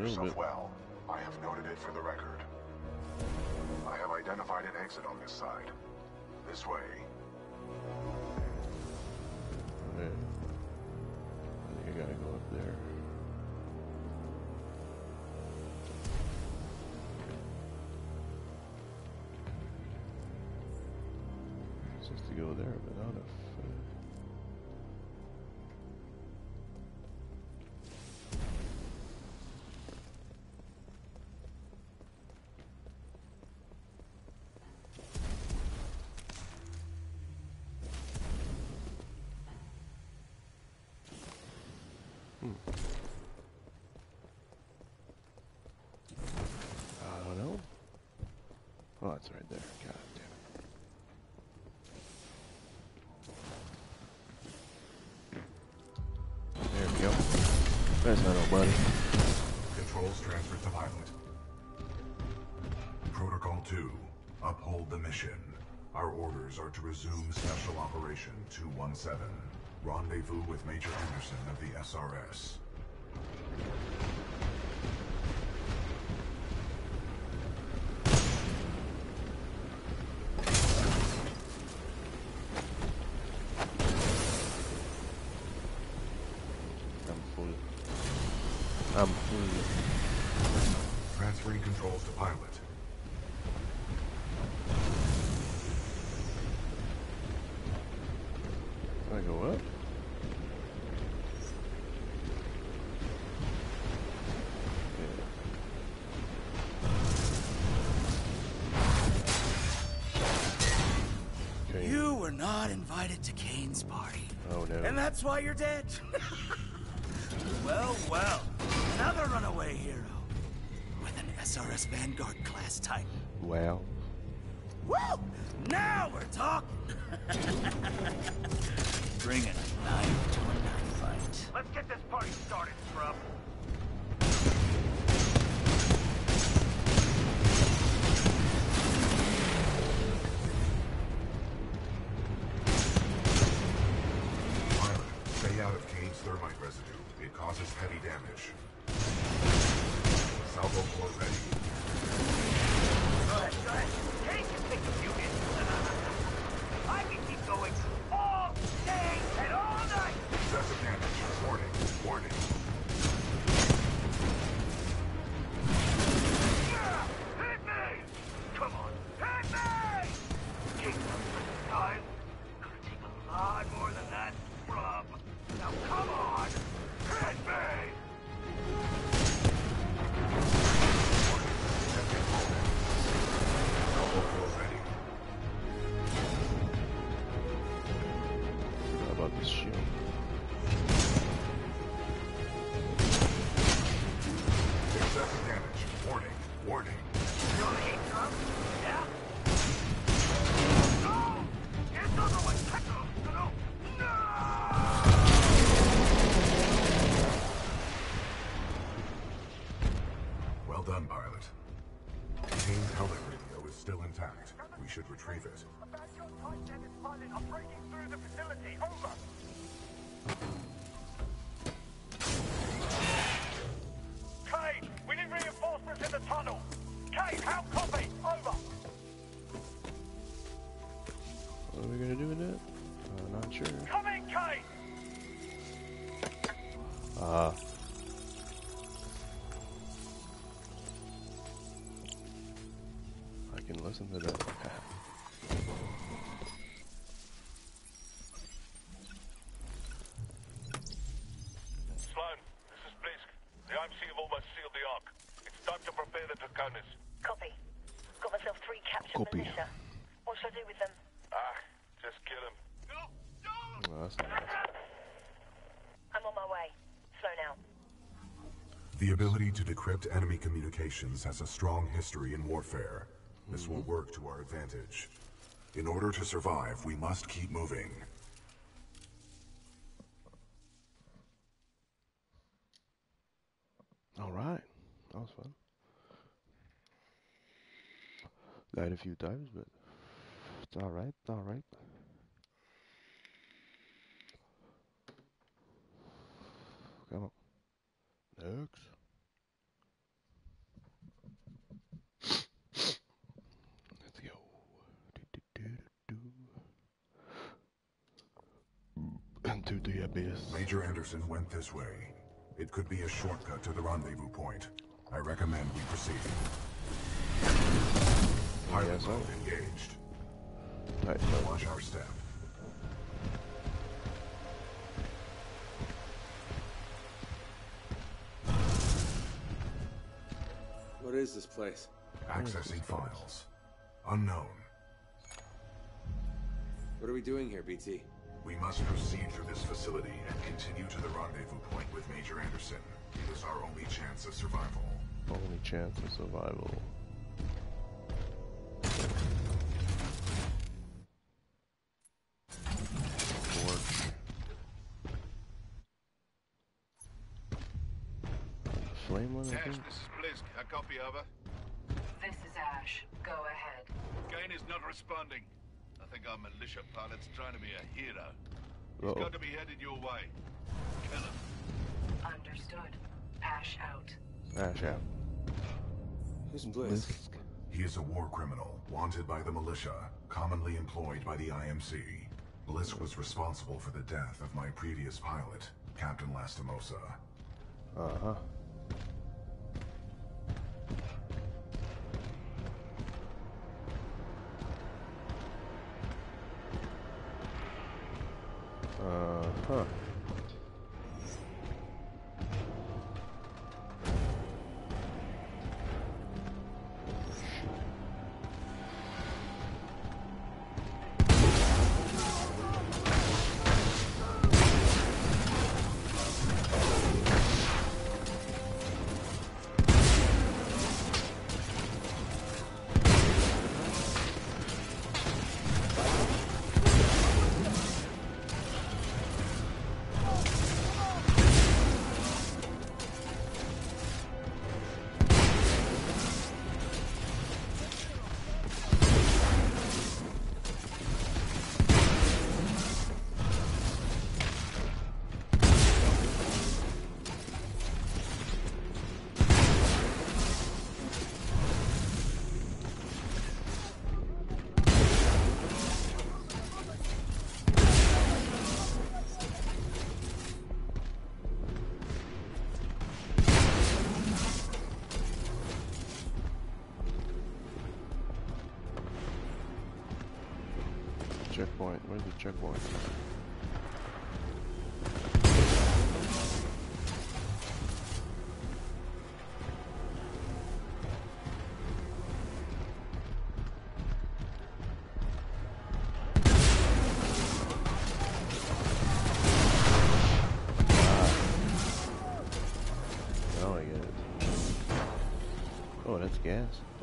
Yourself well. I have noted it for the record. I have identified an exit on this side. This way. Yeah. I think I gotta go up there. Supposed to go there, but not if. It's right there. God damn it. There we go. There's not nobody. Controls transferred to pilot. Protocol 2. Uphold the mission. Our orders are to resume Special Operation 217. Rendezvous with Major Anderson of the SRS. I'm full. I'm full. Transferring controls to pilot. Can I go up? Okay. You were not invited to Kane's party. Oh no. And that's why you're dead. well, well. Another runaway hero. With an SRS Vanguard class Titan. Wow. Causes heavy damage. Salvo floor ready. Should retrieve it. The ability to decrypt enemy communications has a strong history in warfare. This will mm-hmm. work to our advantage. In order to survive, we must keep moving. All right, that was fun. Died a few times, but it's all right. All right. Come on. Next. Let's go. Into the abyss. Major Anderson went this way. It could be a shortcut to the rendezvous point. I recommend we proceed. Pilot Yes, sir. mode engaged. Tight Watch our step. What is this place? Accessing files. Unknown. What are we doing here, BT? We must proceed through this facility and continue to the rendezvous point with Major Anderson. It is our only chance of survival. Only chance of survival. Torch. Flame one, I Ash, this is Blisk. A copy over. This is Ash. Go ahead. Kane is not responding. I think our militia pilot's trying to be a hero. He's Uh-oh. got to be headed your way. Kill him. Understood. Ash out. Ash out. Who's Blisk? He is a war criminal, wanted by the militia, commonly employed by the IMC. Blisk was responsible for the death of my previous pilot, Captain Lastimosa. Uh-huh. Uh-huh. Where's the checkpoint? Ah. Oh, that's gas.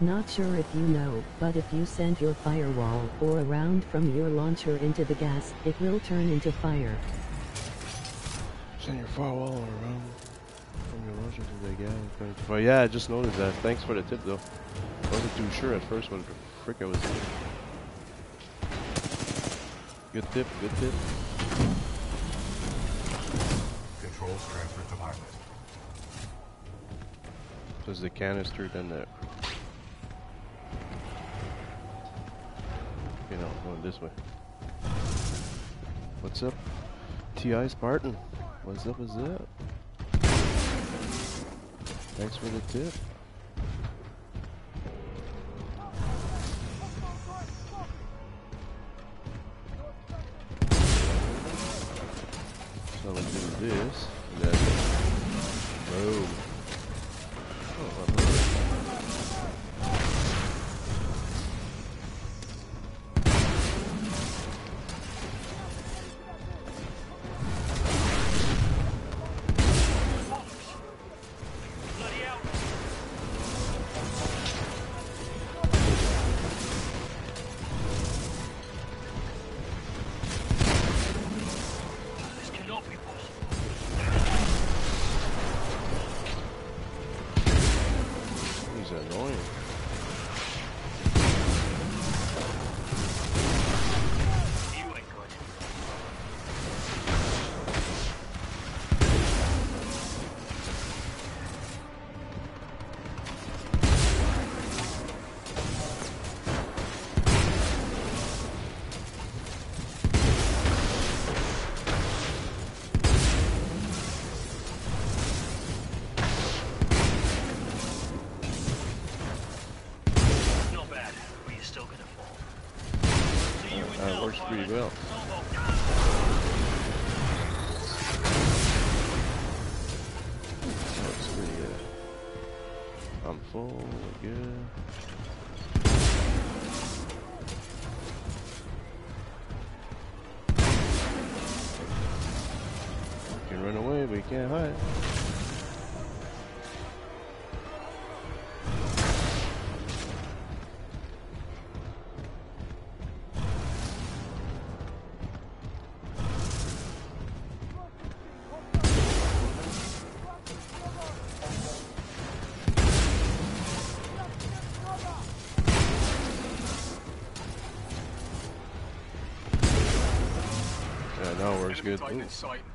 Not sure if you know, but if you send your firewall or a round from your launcher into the gas, it will turn into fire. Send your firewall or around from your launcher to the gas. But yeah, I just noticed that. Thanks for the tip though. I wasn't too sure at first what the frick I was doing. Good tip, good tip. Controls transferred to pilot. There's the canister, then the... this way. What's up? T.I. Spartan. What's up, what's up? Thanks for the tip. Yeah, now it works good. Ooh.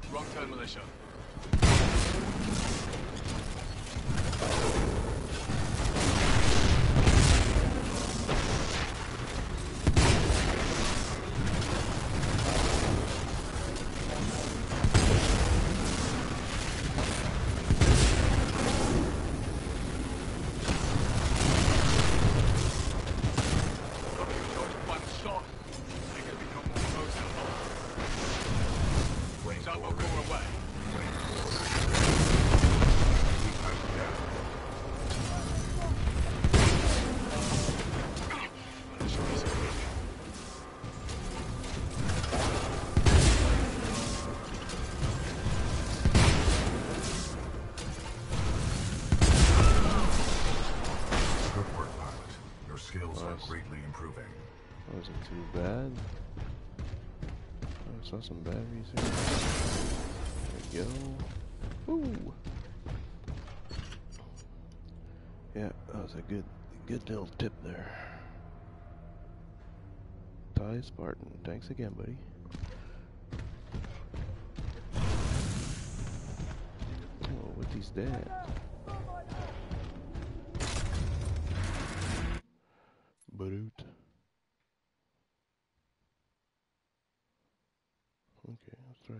Saw some batteries here. There we go. Ooh. Yeah, that was a good, good little tip there. Ty Spartan, thanks again, buddy. Oh, what he's dead. Brute. Okay, let's try it.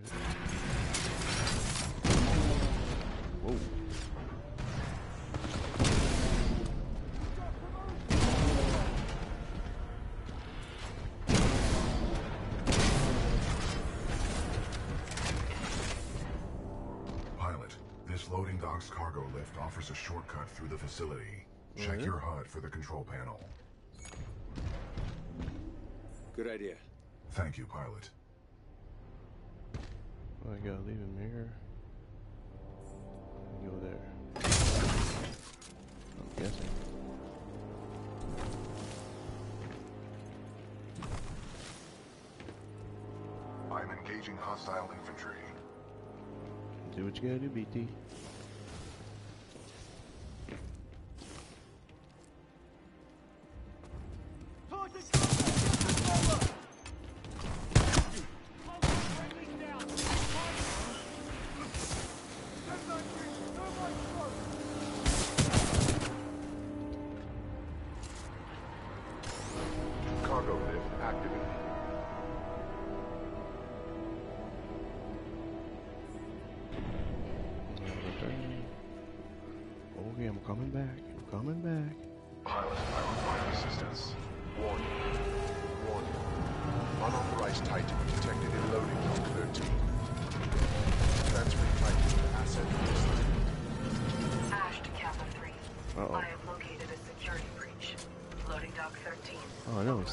Whoa. Pilot, this loading dock's cargo lift offers a shortcut through the facility. Check Alright. your HUD for the control panel. Good idea. Thank you, pilot. I gotta leave him here. And Go there. I'm guessing. I'm engaging hostile infantry. Do what you gotta do, BT. Cargo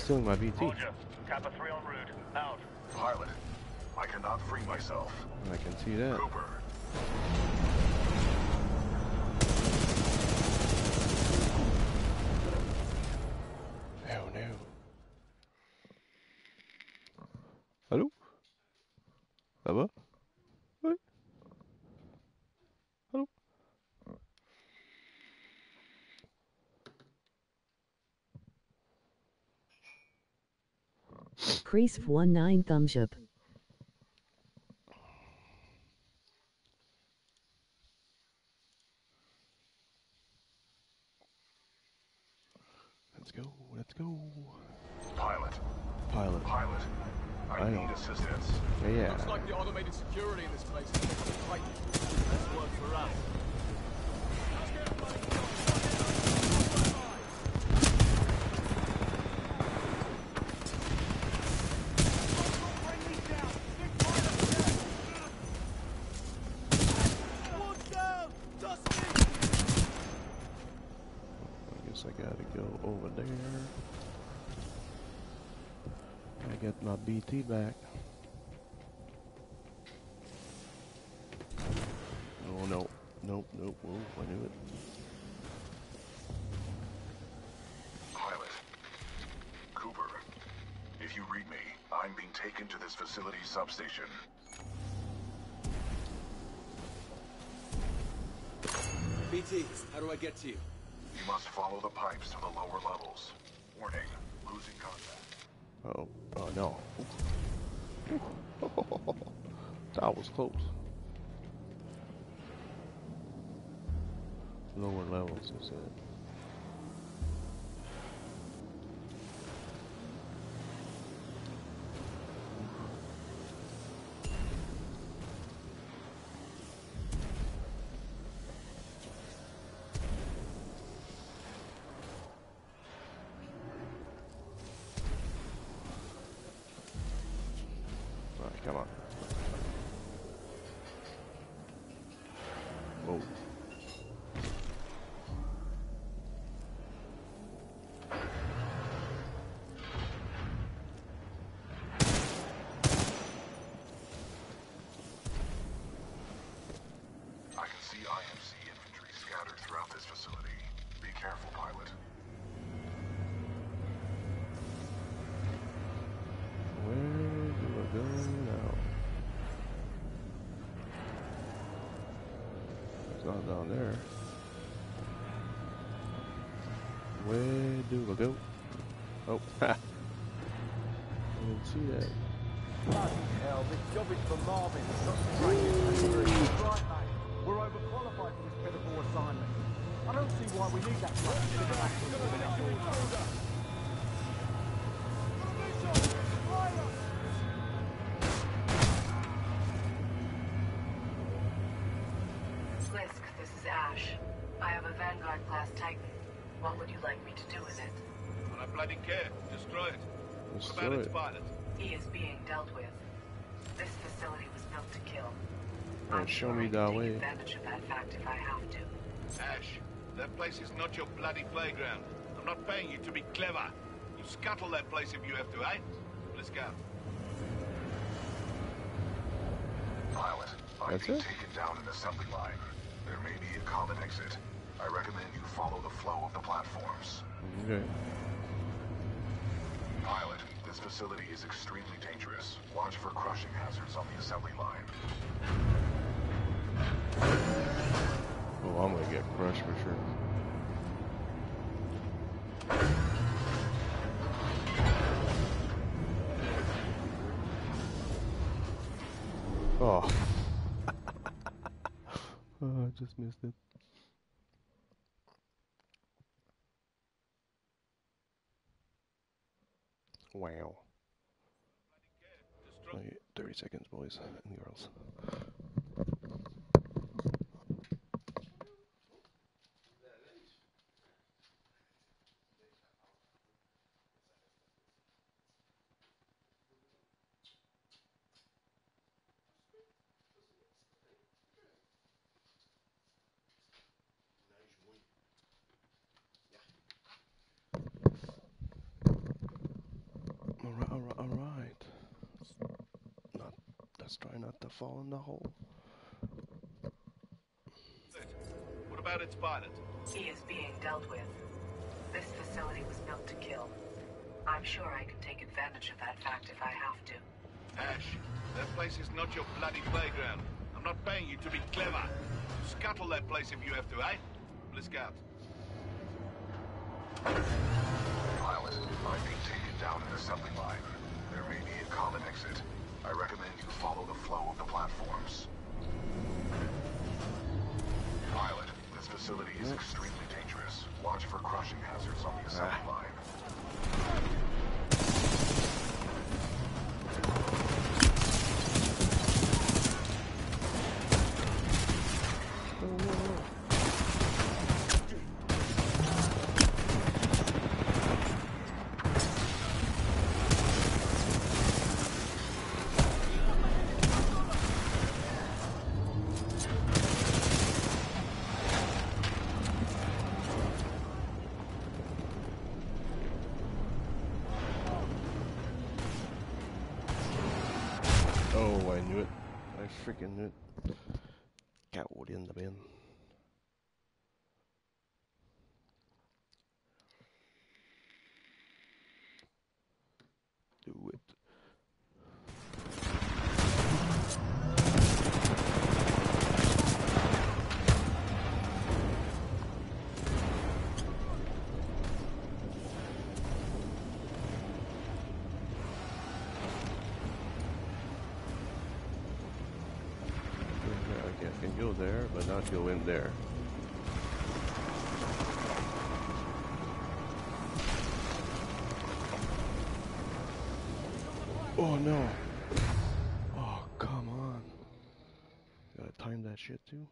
stealing my BT. Roger. Kappa 3 en route. Out. Pilot, I cannot free myself. I can see that. Cooper. Oh no. Allô Ça va Oui Allô Crease 19 thumbs up. Let's go, let's go. Pilot. Pilot. Pilot. I, I know. need assistance. Yeah, yeah. Looks like the automated security in this place is tight. That's work for us. I guess I gotta go over there. I get my BT back. Oh no. Nope, nope, whoa, I knew it. Pilot. Cooper. If you read me, I'm being taken to this facility substation. BT, how do I get to you? You must follow the pipes to the lower levels. Warning. Losing contact. Oh, oh no. that was close. Lower levels, is it? Whoa. Down there. Where do we go? Oh, ha! I didn't see that. Bloody hell, this job is for Marvin. Not Right, mate. We're overqualified for this pitiful assignment. I don't see why we need that much this. I have a Vanguard class Titan. What would you like me to do with it? I bloody care. Destroy it. What Destroy about its pilot? He is being dealt with. This facility was built to kill. And show me the way. Advantage of that fact if I have to. Ash, that place is not your bloody playground. I'm not paying you to be clever. You scuttle that place if you have to, eh? Let's go. Pilot, I've That's been it? taken down an assembly line. There may be a common exit. I recommend you follow the flow of the platforms. Okay. Pilot, this facility is extremely dangerous. Watch for crushing hazards on the assembly line. Oh, I'm gonna get crushed for sure. Just missed it. Wow. Okay, 30 seconds, boys and girls. Alright, alright, alright. Not, let's try not to fall in the hole. What about its pilot? He is being dealt with. This facility was built to kill. I'm sure I can take advantage of that fact if I have to. Ash, that place is not your bloody playground. I'm not paying you to be clever. Scuttle that place if you have to, eh? Let's go. Pilot, I'm being taken down an assembly line. There may be a common exit. I recommend you follow the flow of the platforms. Pilot, this facility is extremely dangerous. Watch for crushing hazards on the ah. assembly line. Freaking it. Coward in the bin. Not go in there. Oh no. Oh, come on. Gotta time that shit too.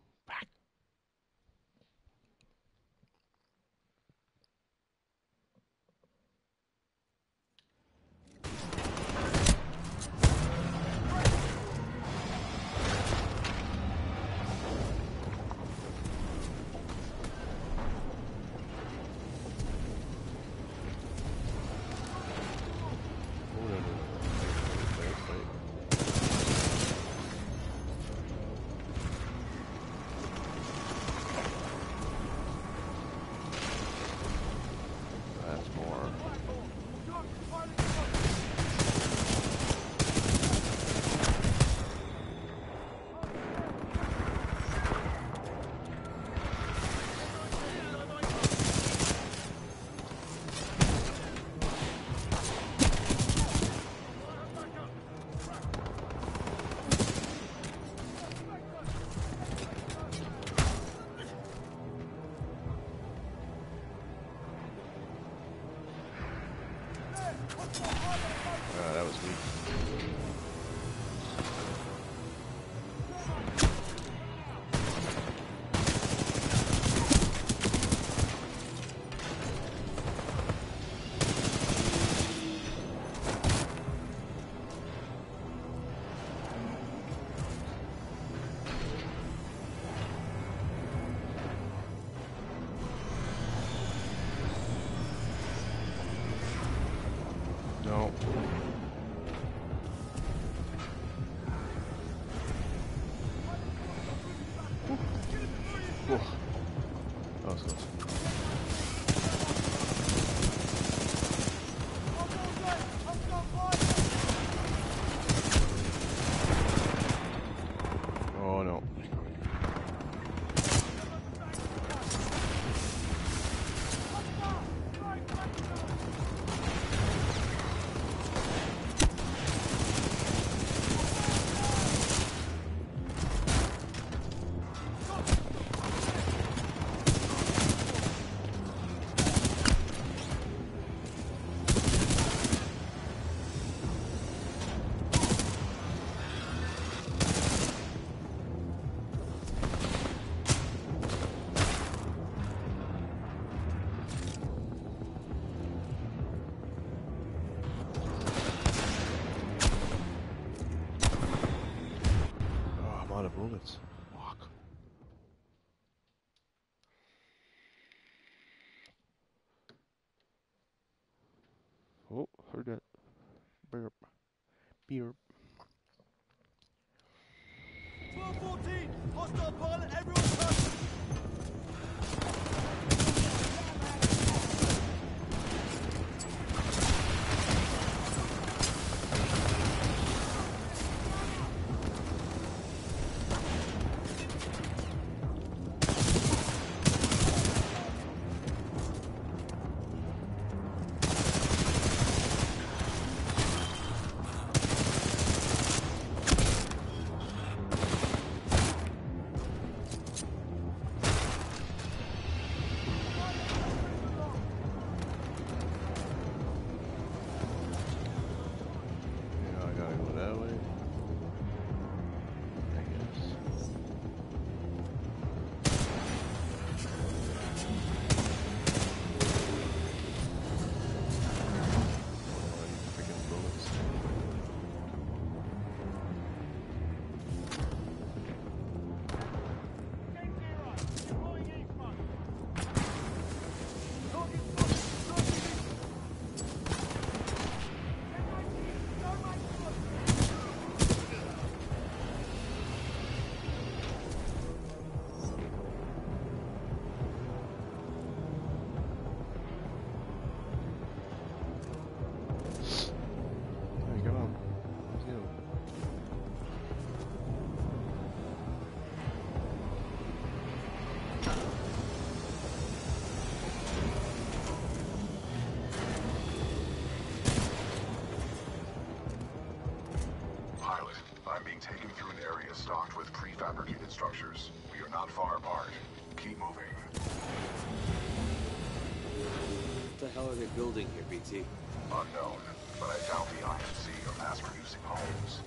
IMC? Unknown, but I doubt the IMC are mass-producing homes.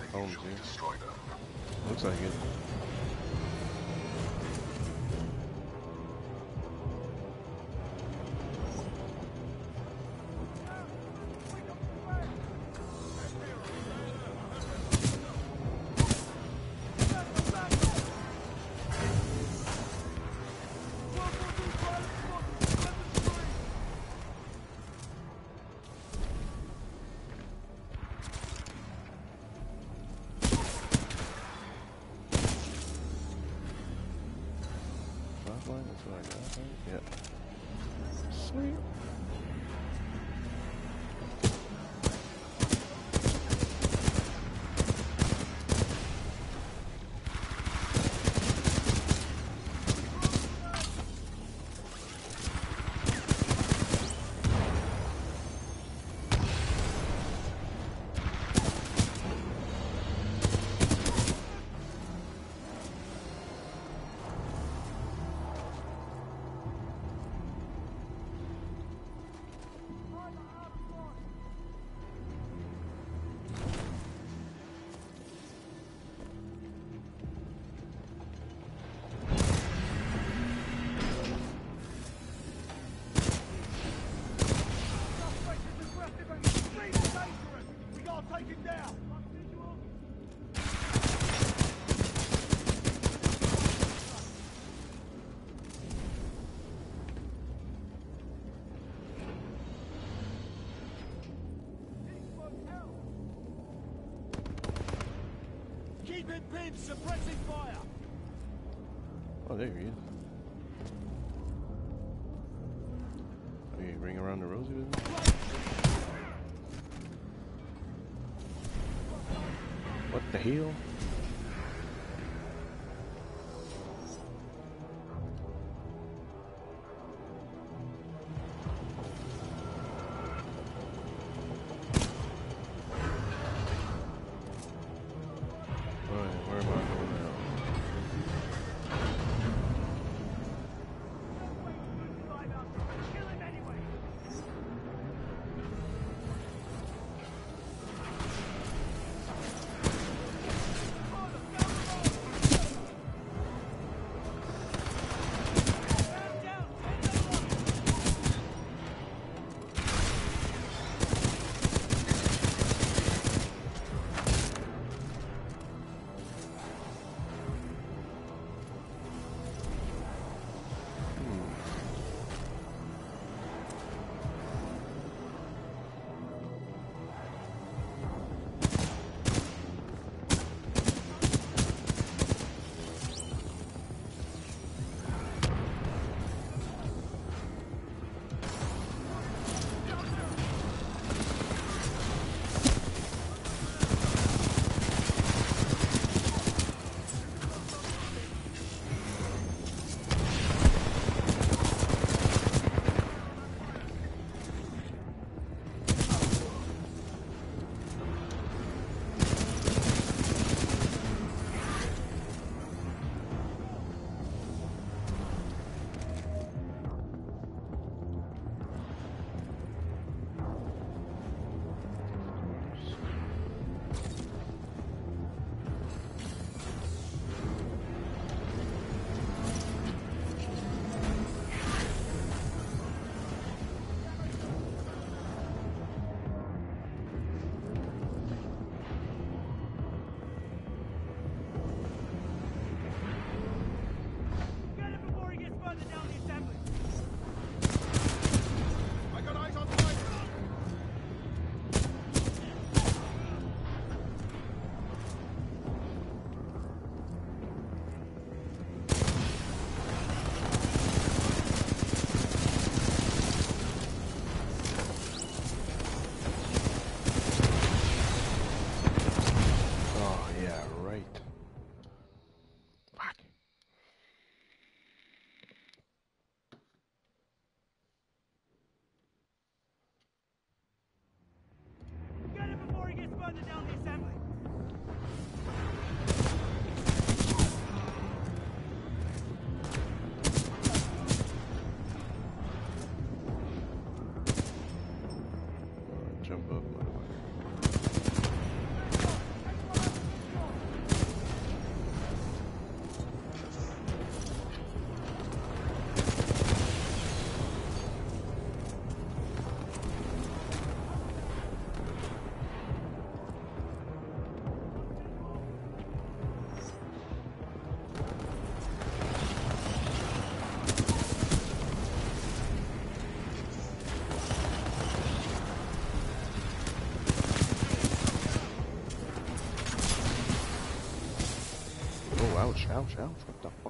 They homes, usually yeah. destroy them. Looks like it. Right. Suppressing fire. Oh, there he is. Are you ring around the rosy with me? What the hell? cuidado, cuidado, suelto.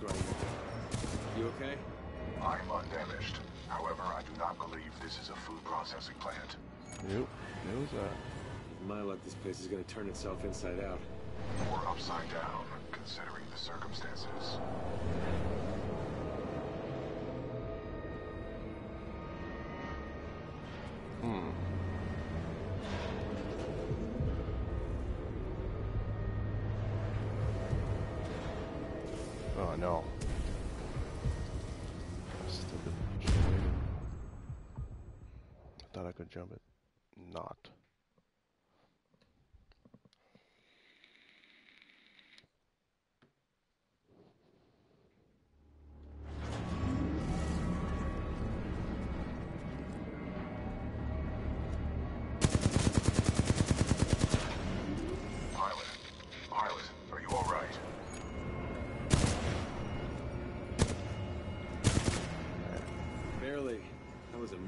That was a meat grinder. You okay? I'm undamaged. However, I do not believe this is a food processing plant. Knows that. With my luck, this place is gonna turn itself inside out. Or upside down, considering the circumstances. Oh no. Stupid. I thought I could jump it.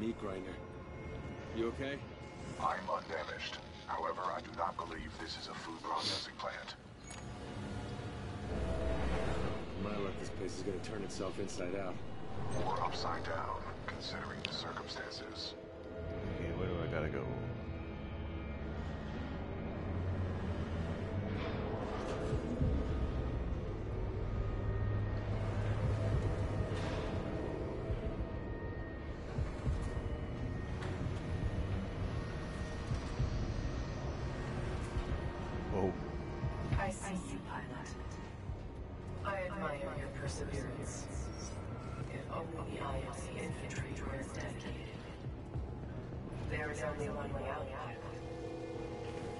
Meat grinder. You okay? I'm undamaged. However, I do not believe this is a food processing plant. My luck, this place is gonna turn itself inside out. Or upside down, considering the circumstances. Only one way out.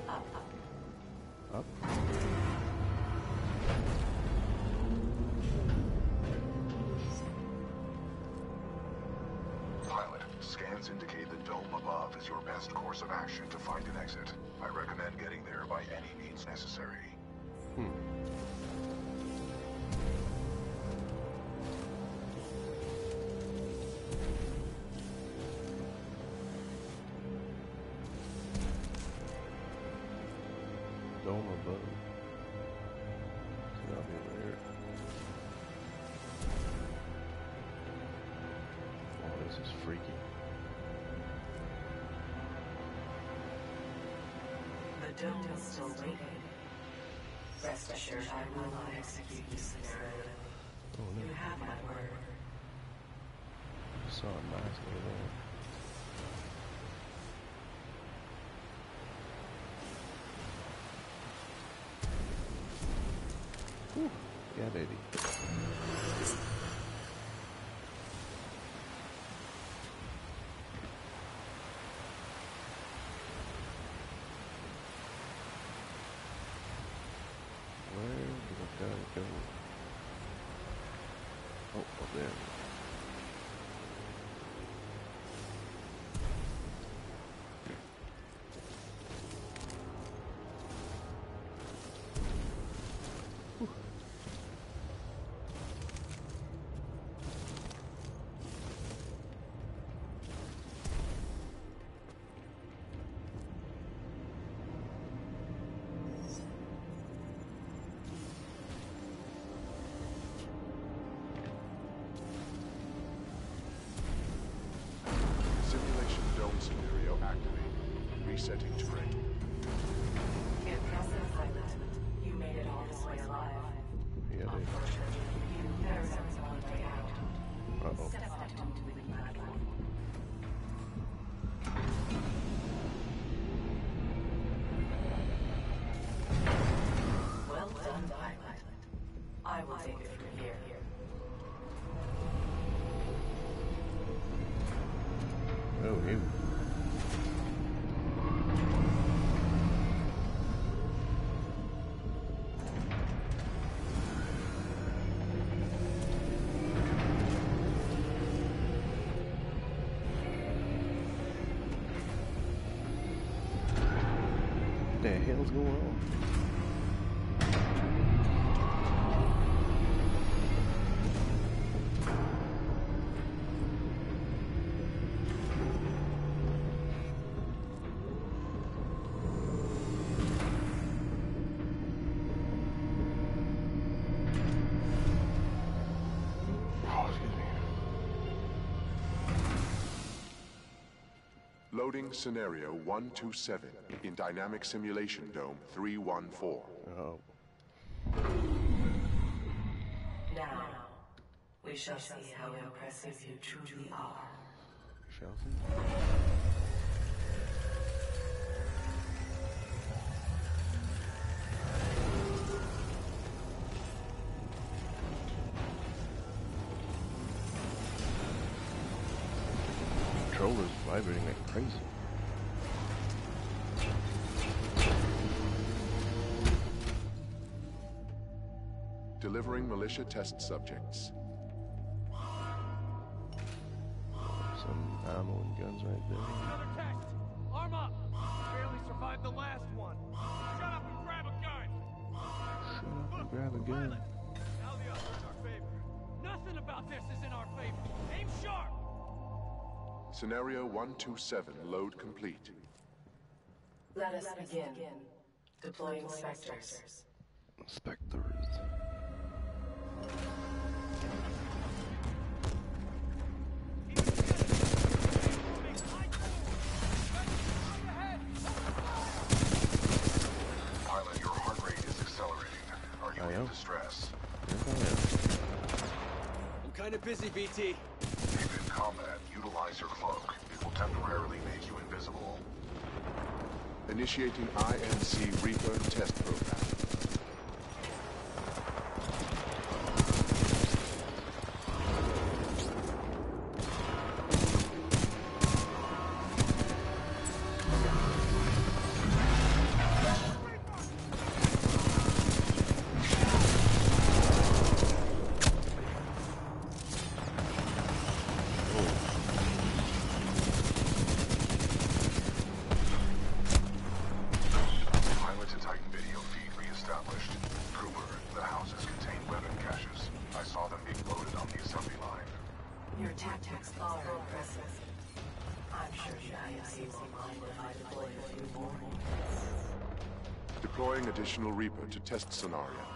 Up, up. Up. Pilot, scans indicate the dome above is your best course of action to find an exit. I recommend getting there by any means necessary. Hmm. Dome is still waiting. Rest assured I will not execute you summarily. Oh no. You have my word. Saw a nice little there. Whew. Yeah, baby. Terrain. Impressive, pilot. You made it all this way alive. Yeah. Unfortunately, you, there is only one way out. Uh-oh. Step onto the platform. going on. Oh, Loading scenario 127 in Dynamic Simulation Dome 314. Oh. Now, we shall see how impressive you truly are. Chelsea? Controller's vibrating like crazy. Delivering militia test subjects. Some ammo and guns right there. Another test! Arm up! Barely survived the last one. Shut up and grab a gun! Shut up and grab a gun. Now the odds are in our favor. Nothing about this is in our favor. Aim sharp! Scenario 127 load complete. Let us begin. Deploying specters. Spectres. Busy, BT. If in combat, utilize your cloak. It will temporarily make you invisible. Initiating IMC Reaper test program. Test scenario.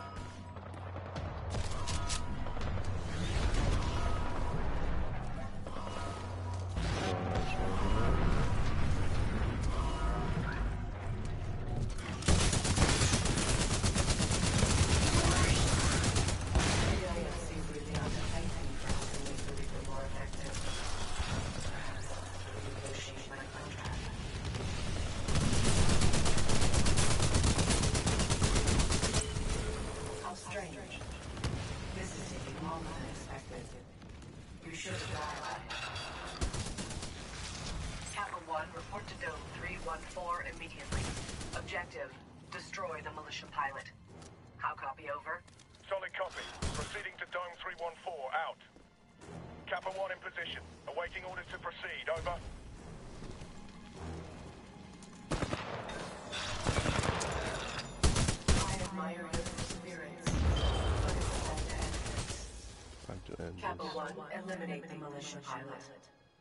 Eliminate pilot.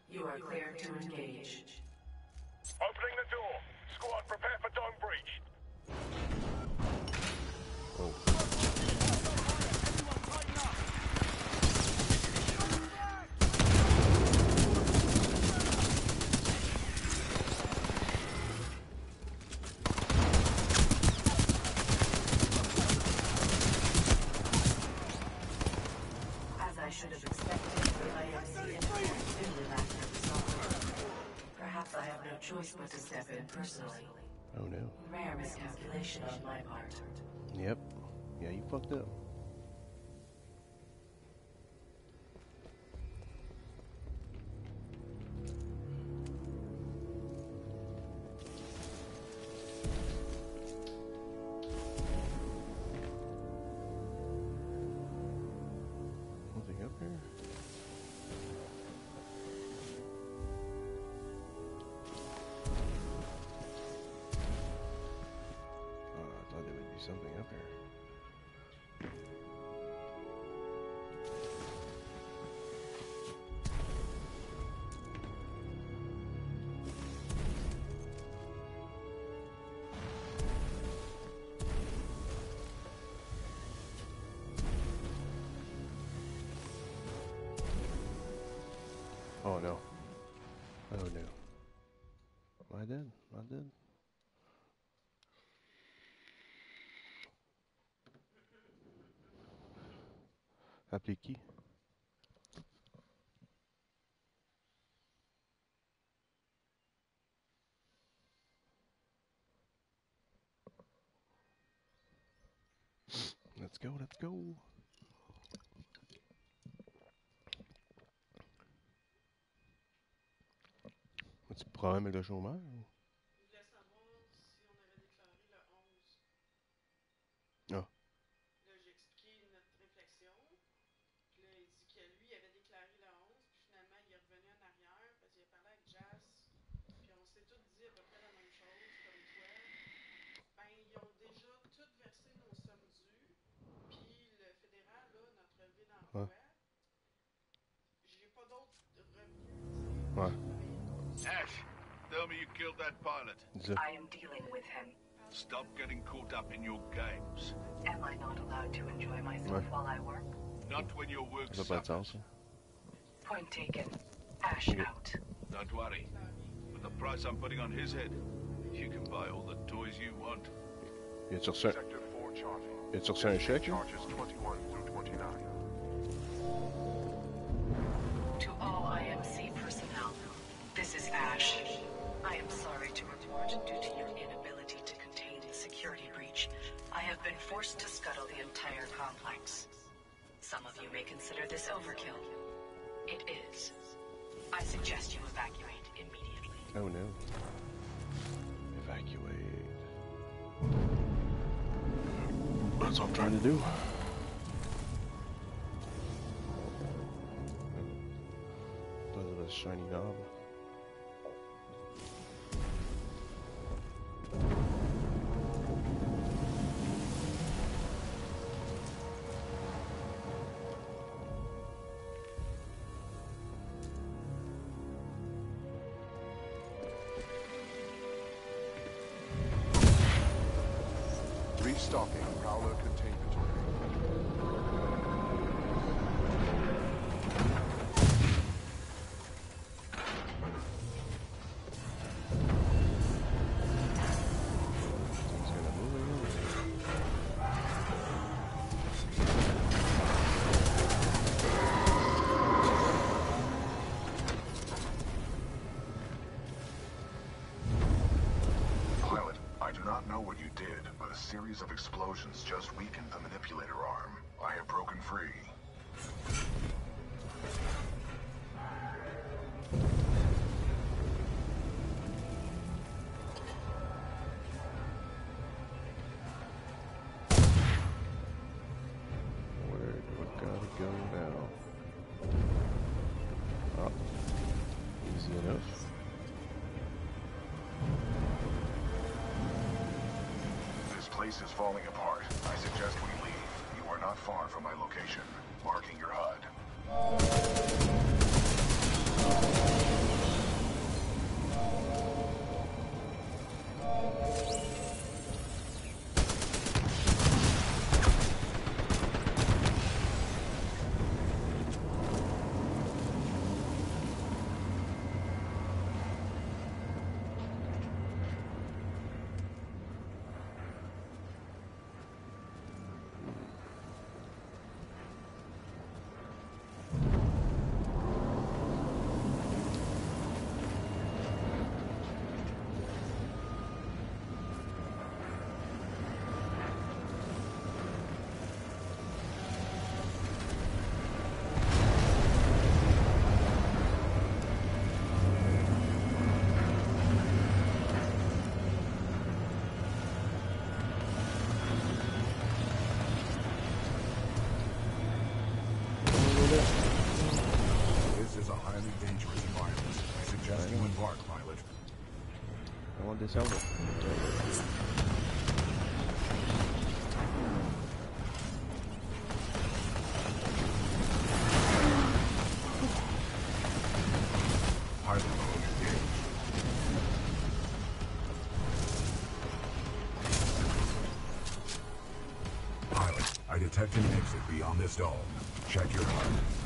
You are cleared to engage. Opening the door. Squad, prepare for dome breach. As I should have expected, the IMC interfered extremely lacked their resolve. Perhaps I have no choice but to step in personally. Oh no. Rare miscalculation on my part. Yep. Yeah, you fucked up. Appelez qui? Let's go, let's go. As-tu problème avec le chômeur? Tell me you killed that pilot. Dis-le. I am dealing with him. Stop getting caught up in your games. Am I not allowed to enjoy myself Ouais. while I work? Not when your work Ça peut être suffers. ça, ça. Point taken. Ash Ok. out. Don't worry. With the price I'm putting on his head, you can buy all the toys you want. Y a-tu reçu un, Sector 4 Charlie. y a-tu reçu un chèque? Charges 21 through 29. To all IMC personnel, this is Ash. Due to your inability to contain the security breach, I have been forced to scuttle the entire complex. Some of you may consider this overkill. It is. I suggest you evacuate immediately. Oh no. Evacuate. That's what I'm trying to do. Shiny knob. Series of explosions just weakened the manipulator arm. I have broken free. Place is falling apart. I suggest we leave. You are not far from my location. I this helmet. Pilot I detect an exit beyond this dome. Check your HUD.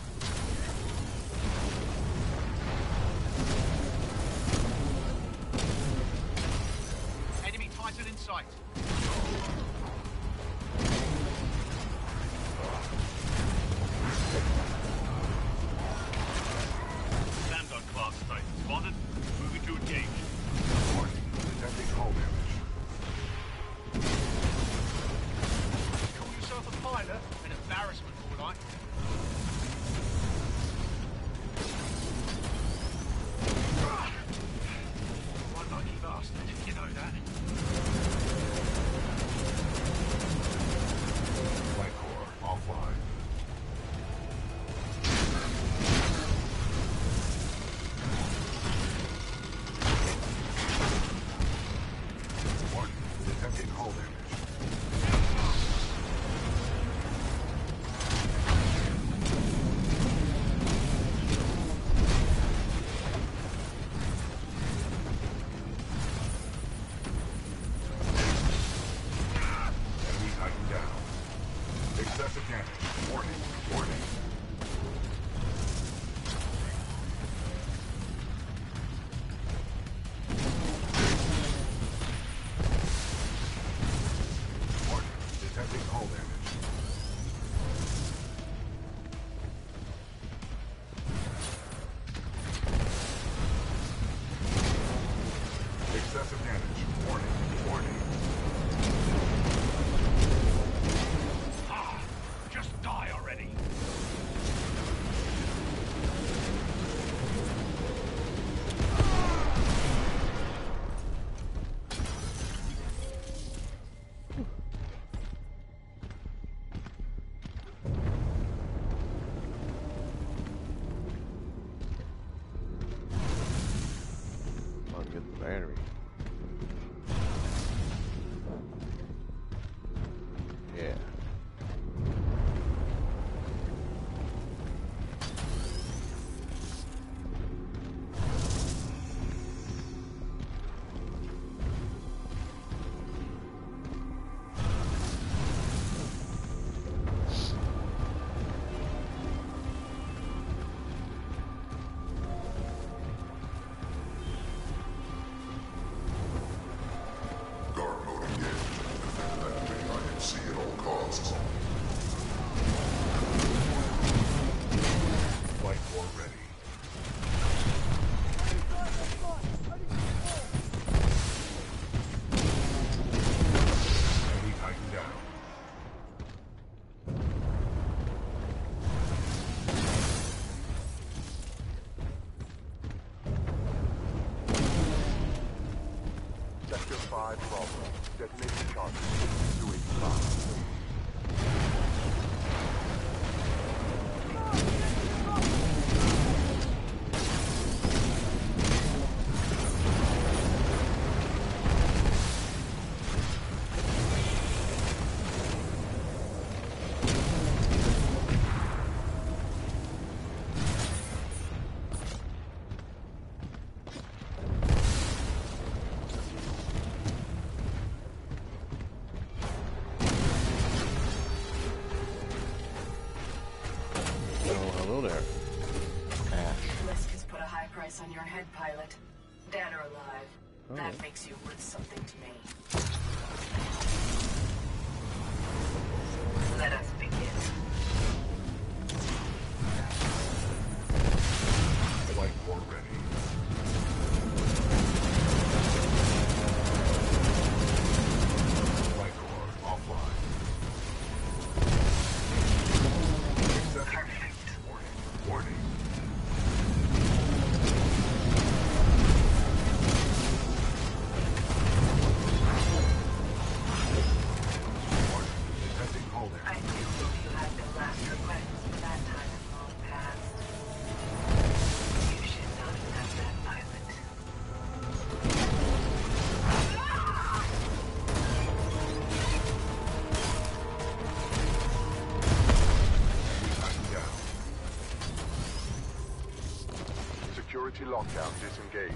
lockdown disengaged.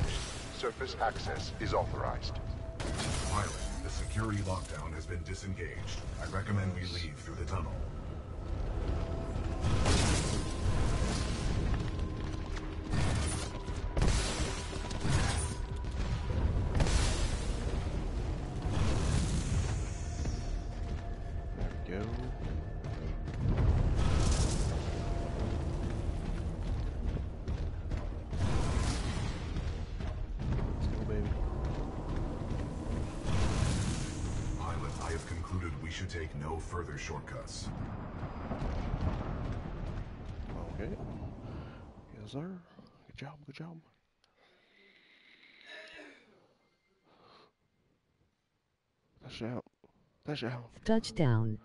Surface access is authorized. Pilot, the security lockdown has been disengaged. I recommend we leave through the tunnel. No further shortcuts. Okay. Yes, sir. Good job, good job. Touchdown. Touchdown. Mm-hmm. Touchdown.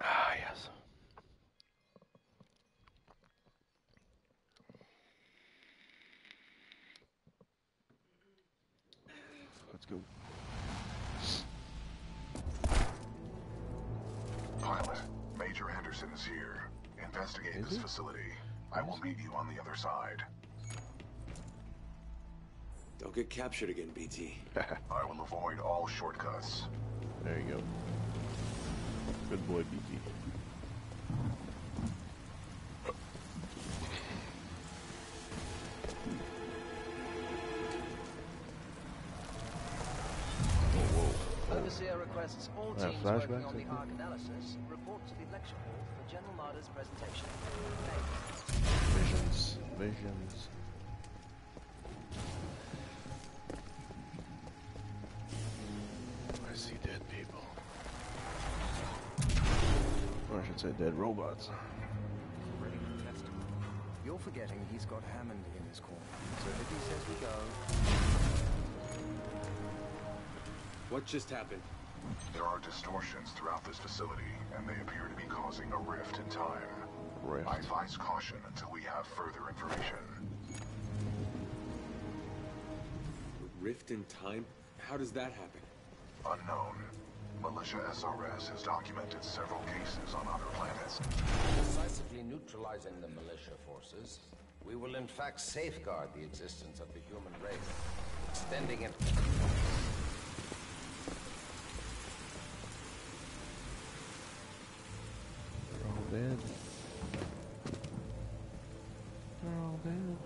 Ah, yes. Let's go. Pilot, Major Anderson is here. Investigate Is this he? facility. I will meet you on the other side. Don't get captured again, BT. I will avoid all shortcuts. There you go. Good boy, BT. Overseer requests all teams working on the arc analysis report to the lecture hall for General Marder's presentation. Visions. Visions. Should say dead robots. Ready for testing. You're forgetting he's got Hammond in his corner. So if he says we go, What just happened? There are distortions throughout this facility, and they appear to be causing a rift in time. Rift. I advise caution until we have further information. Rift in time? How does that happen? Unknown. Militia SRS has documented several cases on other planets. Decisively neutralizing the militia forces, we will in fact safeguard the existence of the human race, extending it. They're all dead. They're all dead.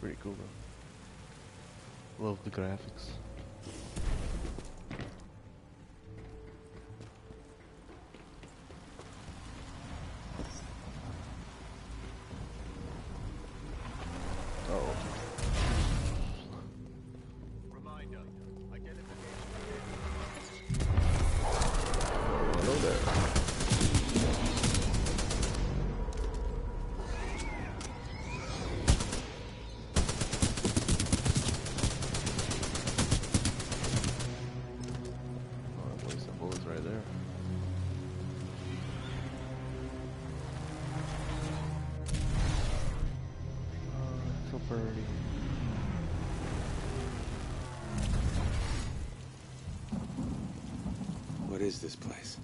Pretty cool though. Love the graphics. Is this place?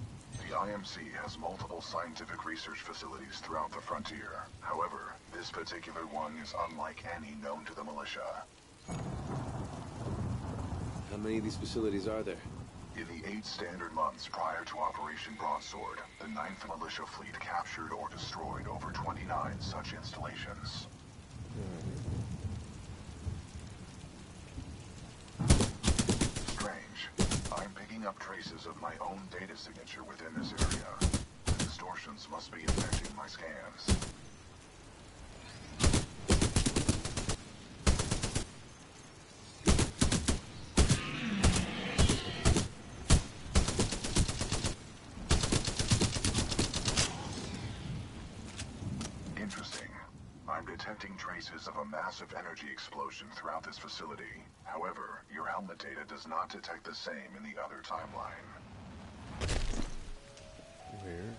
The IMC has multiple scientific research facilities throughout the frontier. However, this particular one is unlike any known to the militia. How many of these facilities are there? In the eight standard months prior to Operation Broadsword, the 9th Militia Fleet captured or destroyed over 29 such installations. Strange. I'm picking up traces of my own data signature within this area. The distortions must be affecting my scans. Interesting. I'm detecting traces of a massive energy explosion throughout this facility. However, your helmet data does not detect the same in the other timeline. Weird.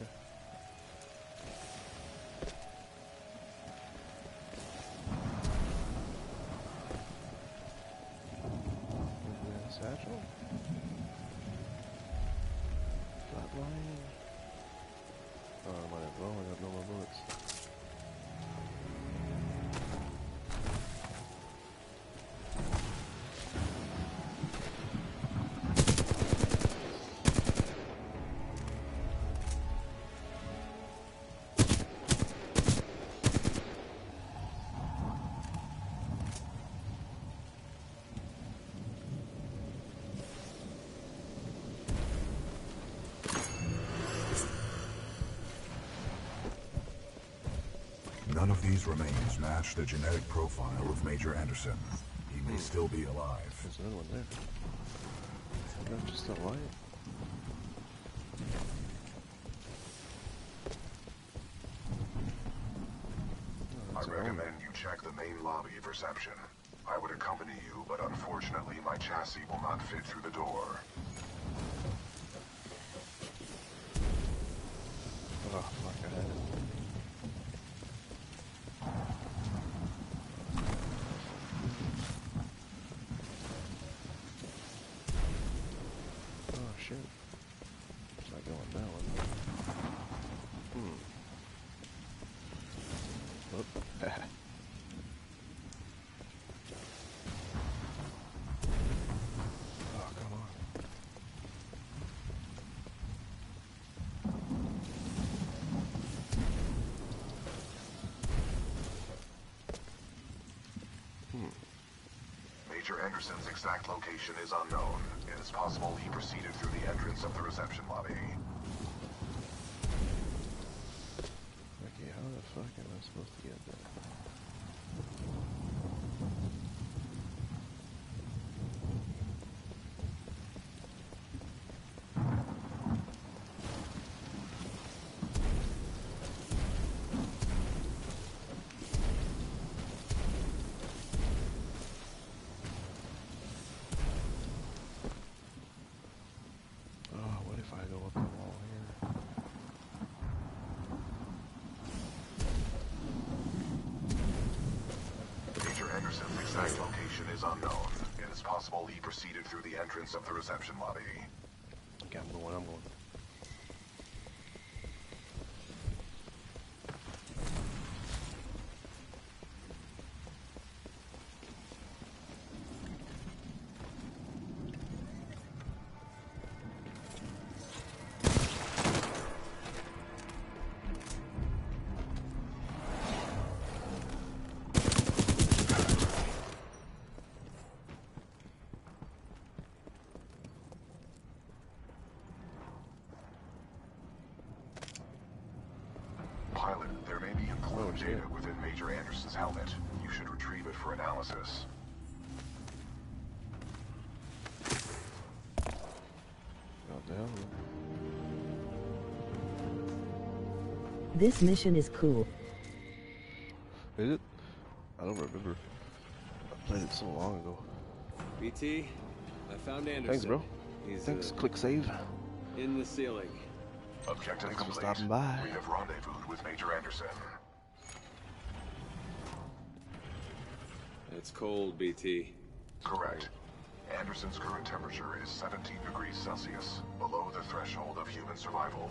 Of these remains match the genetic profile of Major Anderson. He may hmm. still be alive. There's another one there. Is that just a light? I recommend you check the main lobby of reception. I would accompany you, but unfortunately my chassis will not fit through the door. Oh, fuck, I had it. Oh, shit. It's not going that one. Hmm. Oh. oh, come on. Major Anderson's exact location is unknown. It is possible he proceeded through the entrance of the reception lobby. Okay, how the fuck am I supposed to get there? Oh, what if I go up the wall here? Major Anderson's exact location is unknown. It is possible he proceeded through the entrance of the reception lobby. May be Oh, data within Major Anderson's helmet. You should retrieve it for analysis. This mission is cool. Is it? I don't remember. I played it so long ago. BT, I found Anderson. Thanks, bro. He's Thanks. uh, Click save. in the ceiling. Objective Thanks for complete. stopping by. We have rendezvoused with Major Anderson. It's cold, BT. Correct. Anderson's current temperature is 17 degrees Celsius, below the threshold of human survival.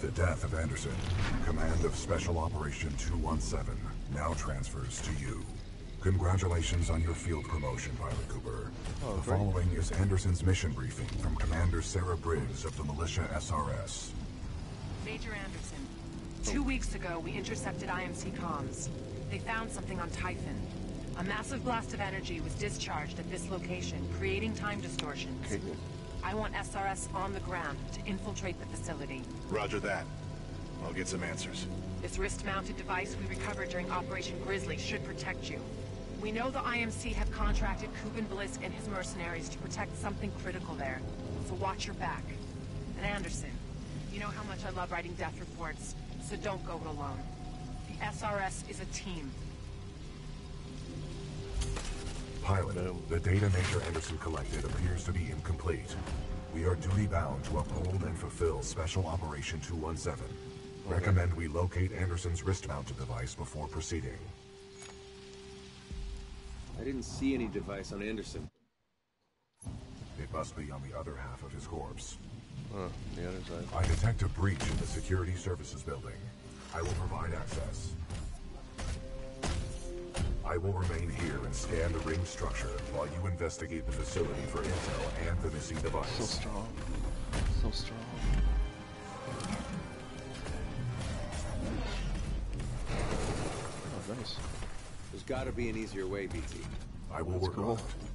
The death of Anderson, command of Special Operation 217 now transfers to you. Congratulations on your field promotion, Pilot Cooper. Oh, the great. following is Anderson's mission briefing from Commander Sarah Briggs of the Militia SRS. Major Anderson, two weeks ago we intercepted IMC comms. They found something on Typhon. A massive blast of energy was discharged at this location, creating time distortions. Okay, good. I want SRS on the ground to infiltrate the facility. Roger that. I'll get some answers. This wrist-mounted device we recovered during Operation Grizzly should protect you. We know the IMC have contracted Kuben Blisk and his mercenaries to protect something critical there. So watch your back. And Anderson, you know how much I love writing death reports, so don't go it alone. The SRS is a team. Pilot, the data Major Anderson collected appears to be incomplete. We are duty bound to uphold and fulfill Special Operation 217. Recommend we locate Anderson's wrist-mounted device before proceeding. I didn't see any device on Anderson. It must be on the other half of his corpse. Huh, the other side. I detect a breach in the Security Services building. I will provide access. I will remain here and scan the ring structure while you investigate the facility for intel and the missing device. So strong. So strong. Oh, nice. There's gotta be an easier way, BT. I will That's work cool. on it.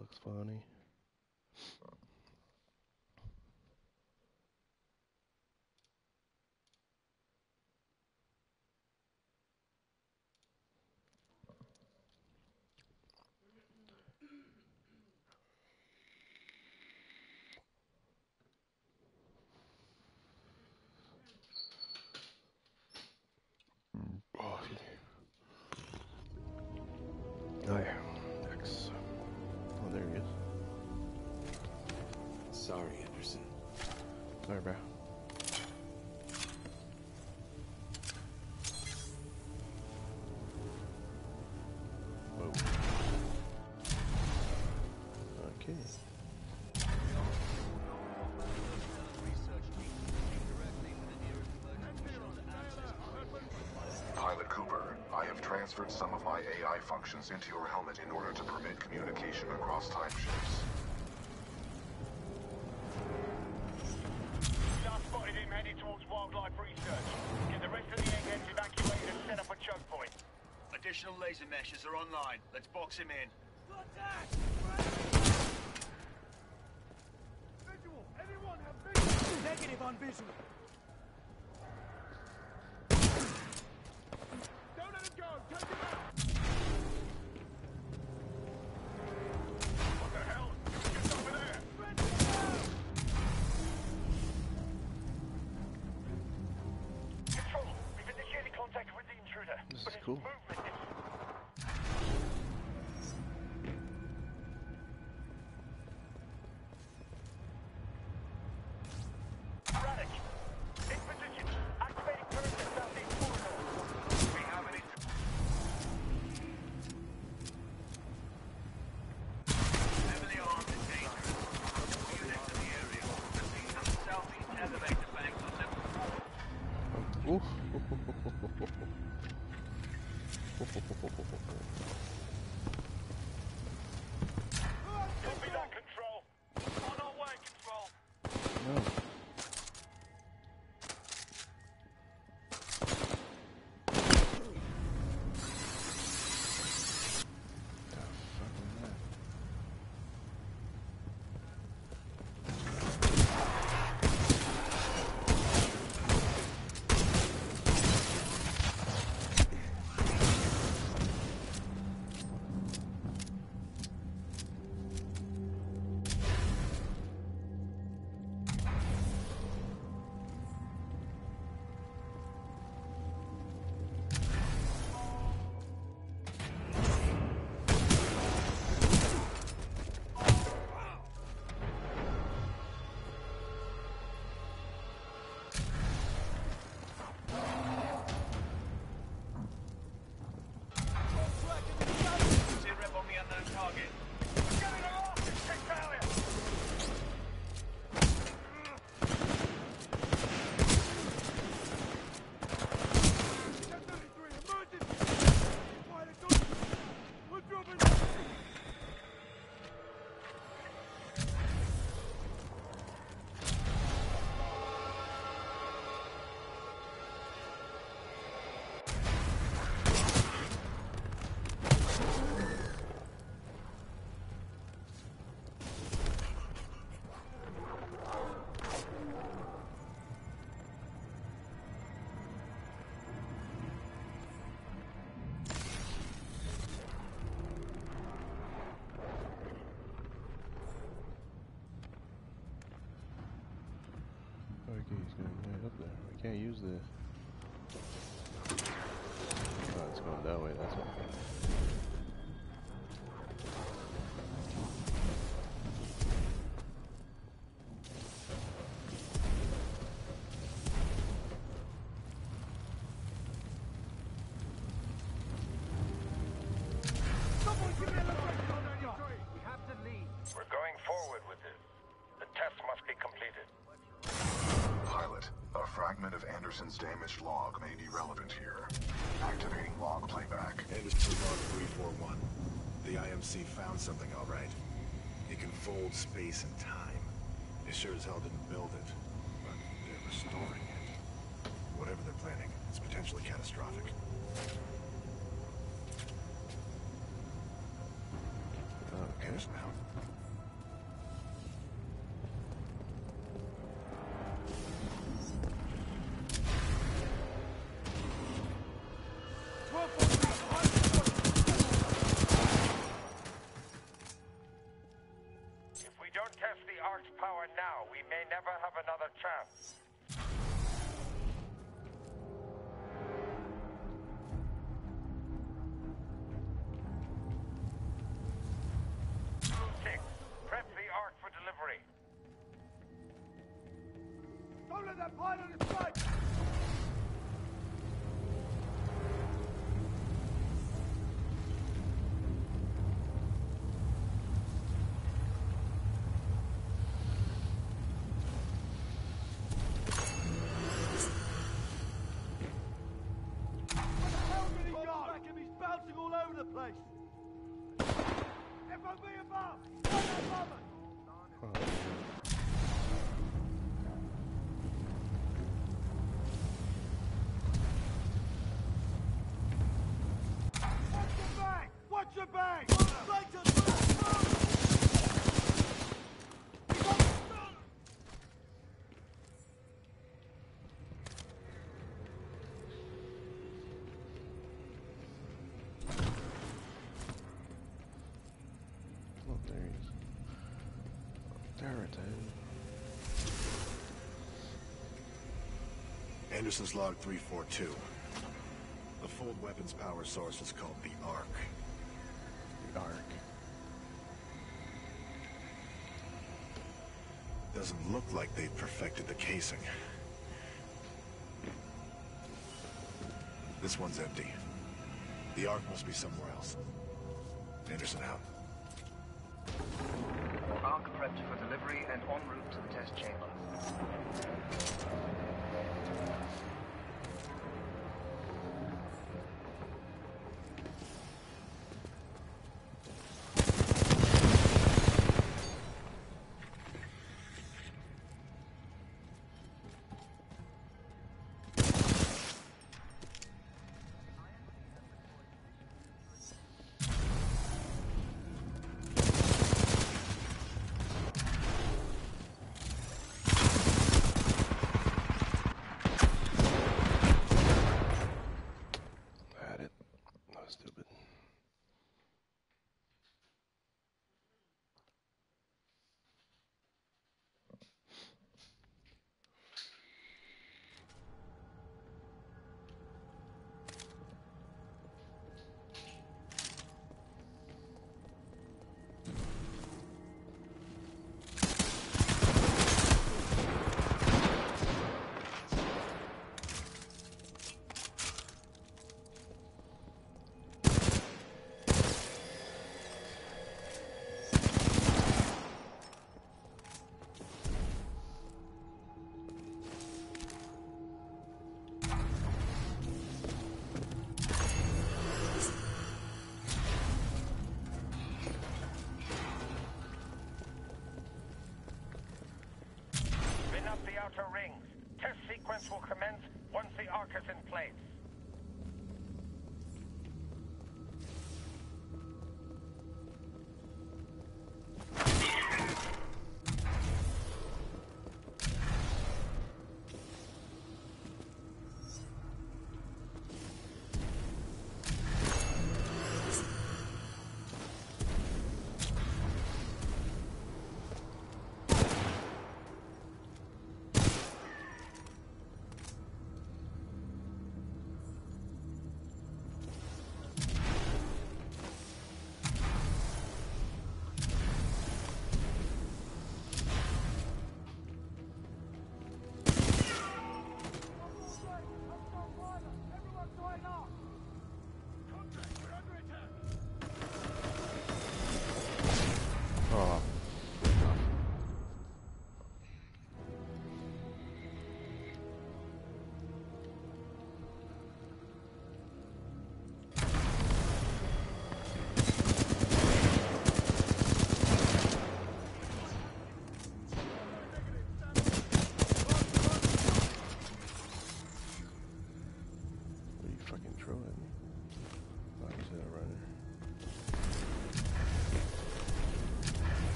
Looks funny. Sorry, Anderson. Sorry, bro. Okay. Pilot Cooper, I have transferred some of my AI functions into your helmet in order to permit communication across time shifts. Additional laser meshes are online. Let's box him in. Visual! Anyone have visual? Negative on visual. Don't let him go! Take him out! What the hell? Get over there! Control, we've initiated contact with the intruder. This is cool. ほほほ going right up there. We can't use the... Oh, it's going that way, that's why. Anderson's damaged log may be relevant here. Activating log playback. Anderson log 341. The IMC found something, all right. It can fold space and time. They sure as hell didn't build it, but they're restoring it. Whatever they're planning, it's potentially catastrophic. Uh, Anderson out. Anderson's log 342. The fold weapons power source is called the Ark. The Ark. Doesn't look like they've perfected the casing. This one's empty. The Ark must be somewhere else. Anderson out. Ark prepped for delivery and en route to the test chamber.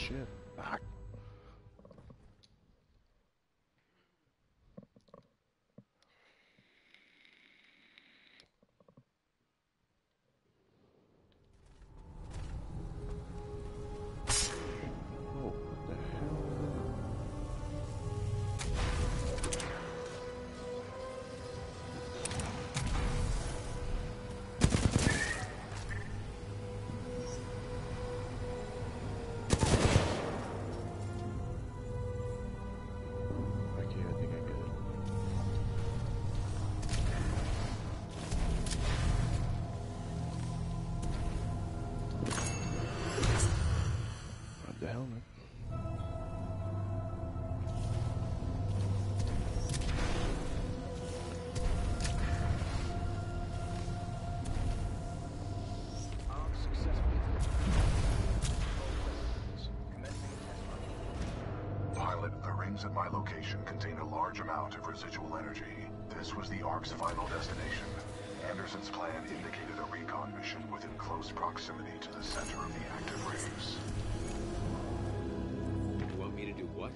Shit. The rings at my location contained a large amount of residual energy. This was the Ark's final destination. Anderson's plan indicated a recon mission within close proximity to the center of the active rings. You want me to do what?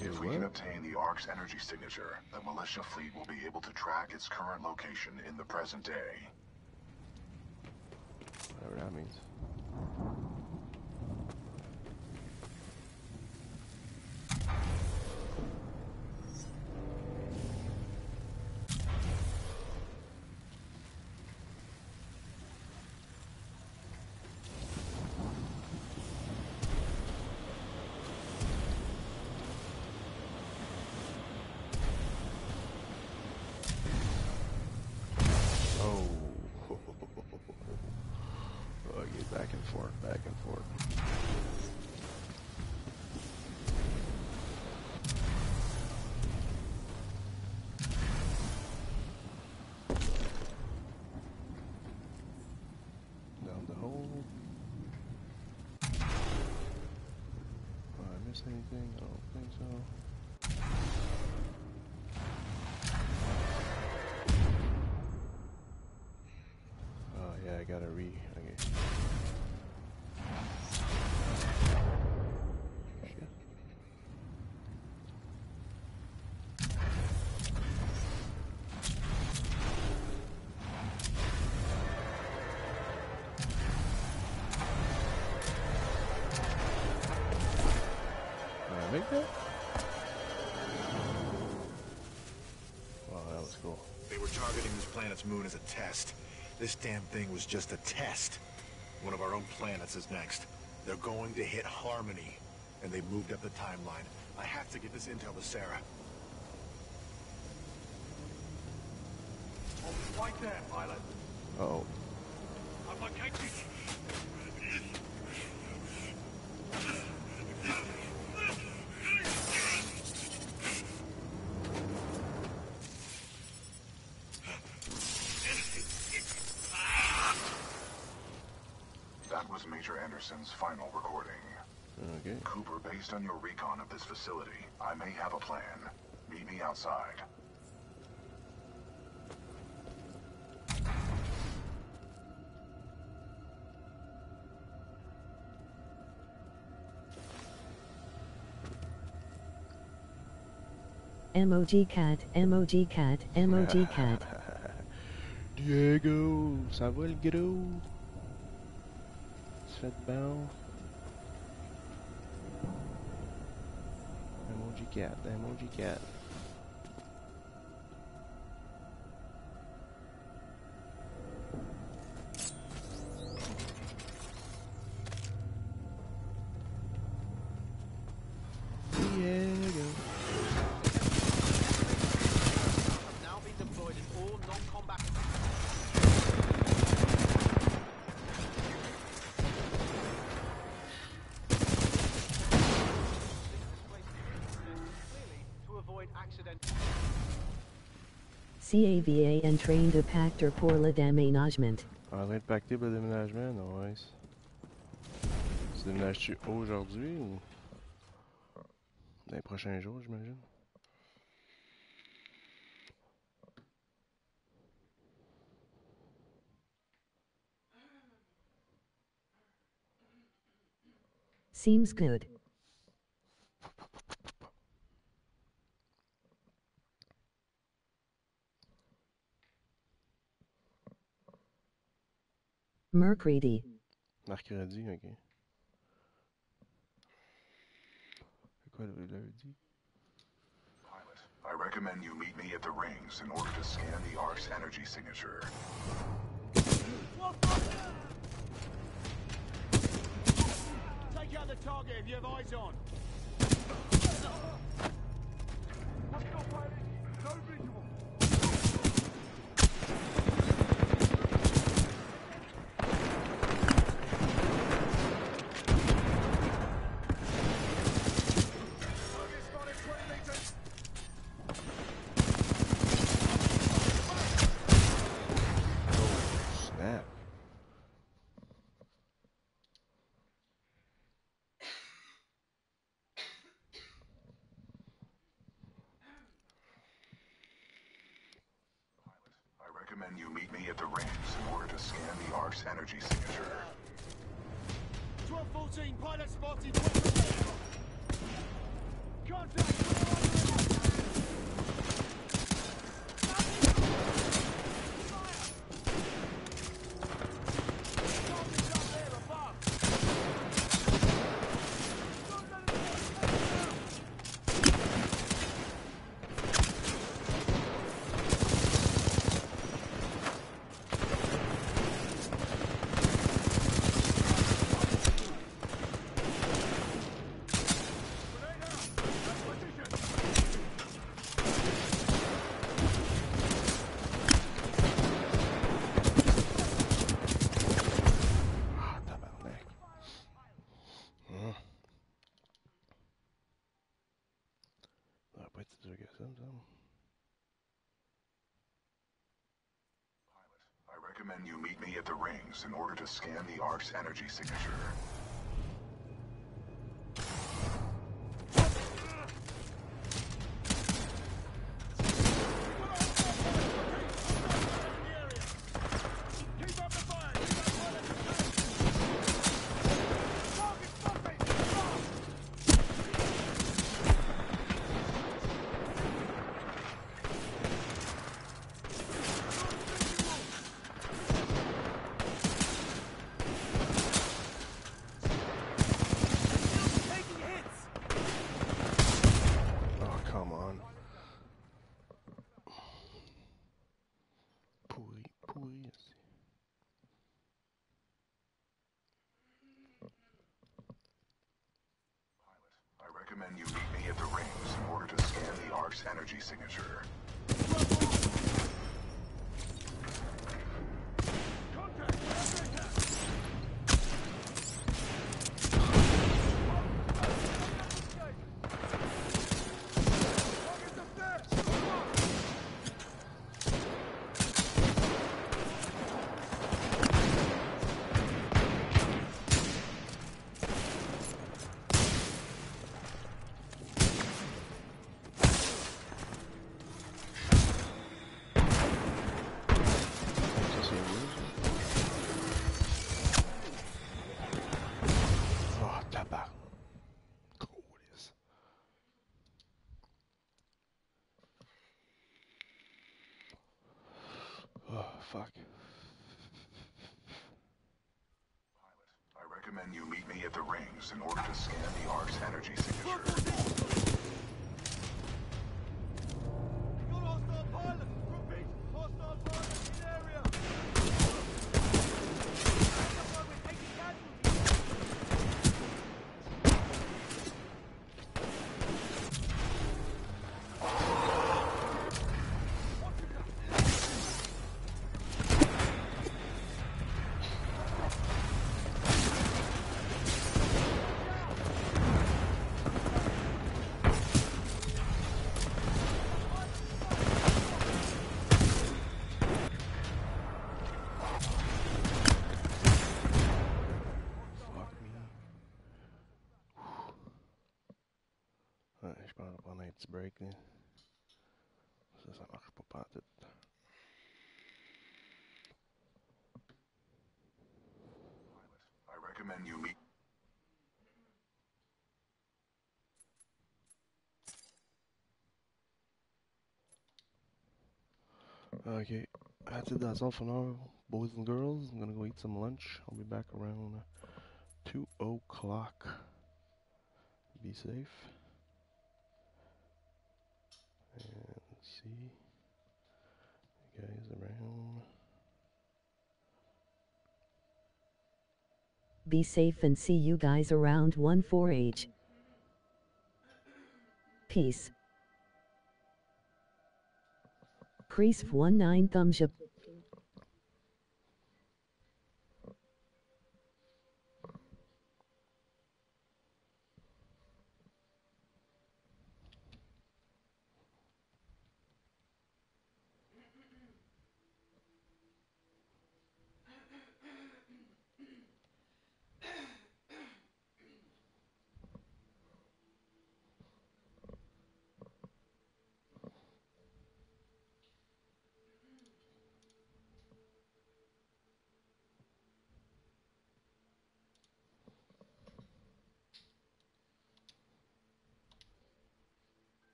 If we can obtain the Ark's energy signature, the militia fleet will be able to track its current location in the present day. Whatever that means. Oh. oh, get back and forth, back and forth. Down the hole. Did I miss anything? I don't think so. Oh yeah, I gotta re. Did that? Wow, that was cool. They were targeting this planet's moon as a test. This damn thing was just a test. One of our own planets is next. They're going to hit Harmony, and they moved up the timeline. I have to get this intel to Sarah. Right there, pilot. Uh oh. I've located That was Major Anderson's final recording. Okay. Cooper, based on your recon of this facility, I may have a plan. Meet me outside. Emoji cat, emoji cat, emoji cat. Diego, ça va le gros? De bon? Emoji cat, emoji cat. CAVA en train de pacter pour le déménagement. En train de pacter pour le déménagement, nice. Tu déménages-tu aujourd'hui ou dans les prochains jours, j'imagine? Seems good. Mercredi. Mercredi, ok. C'est quoi le lundi? I recommend you meet me at the rings in order to scan the Ark's energy signature. Take out the target if you have eyes on. No visual. Snap. I recommend you meet me at the rings in order to scan the Ark's energy signature. 1214, pilot spotted. Contact! Ah, tabarnak. Hum. Ça va pas être si dur que ça, me semble. I recommend you meet me at the rings in order to scan the Ark's energy signature. Oh, come on. Pourri, pourri. esti. I recommend you meet me at the rings in order to scan the Ark's energy signature. Ça, c'est rouge. Oh, tabarnak. Câlisse. Oh, fuck. I recommend the rings in order to scan the Ark's energy signature. Ok. That's it. That's all for now, boys and girls. I'm gonna go eat some lunch. I'll be back around two o'clock. Be safe. And see you guys around. Be safe and see you guys around 1-4H. Peace. Crease 19 thumbs up.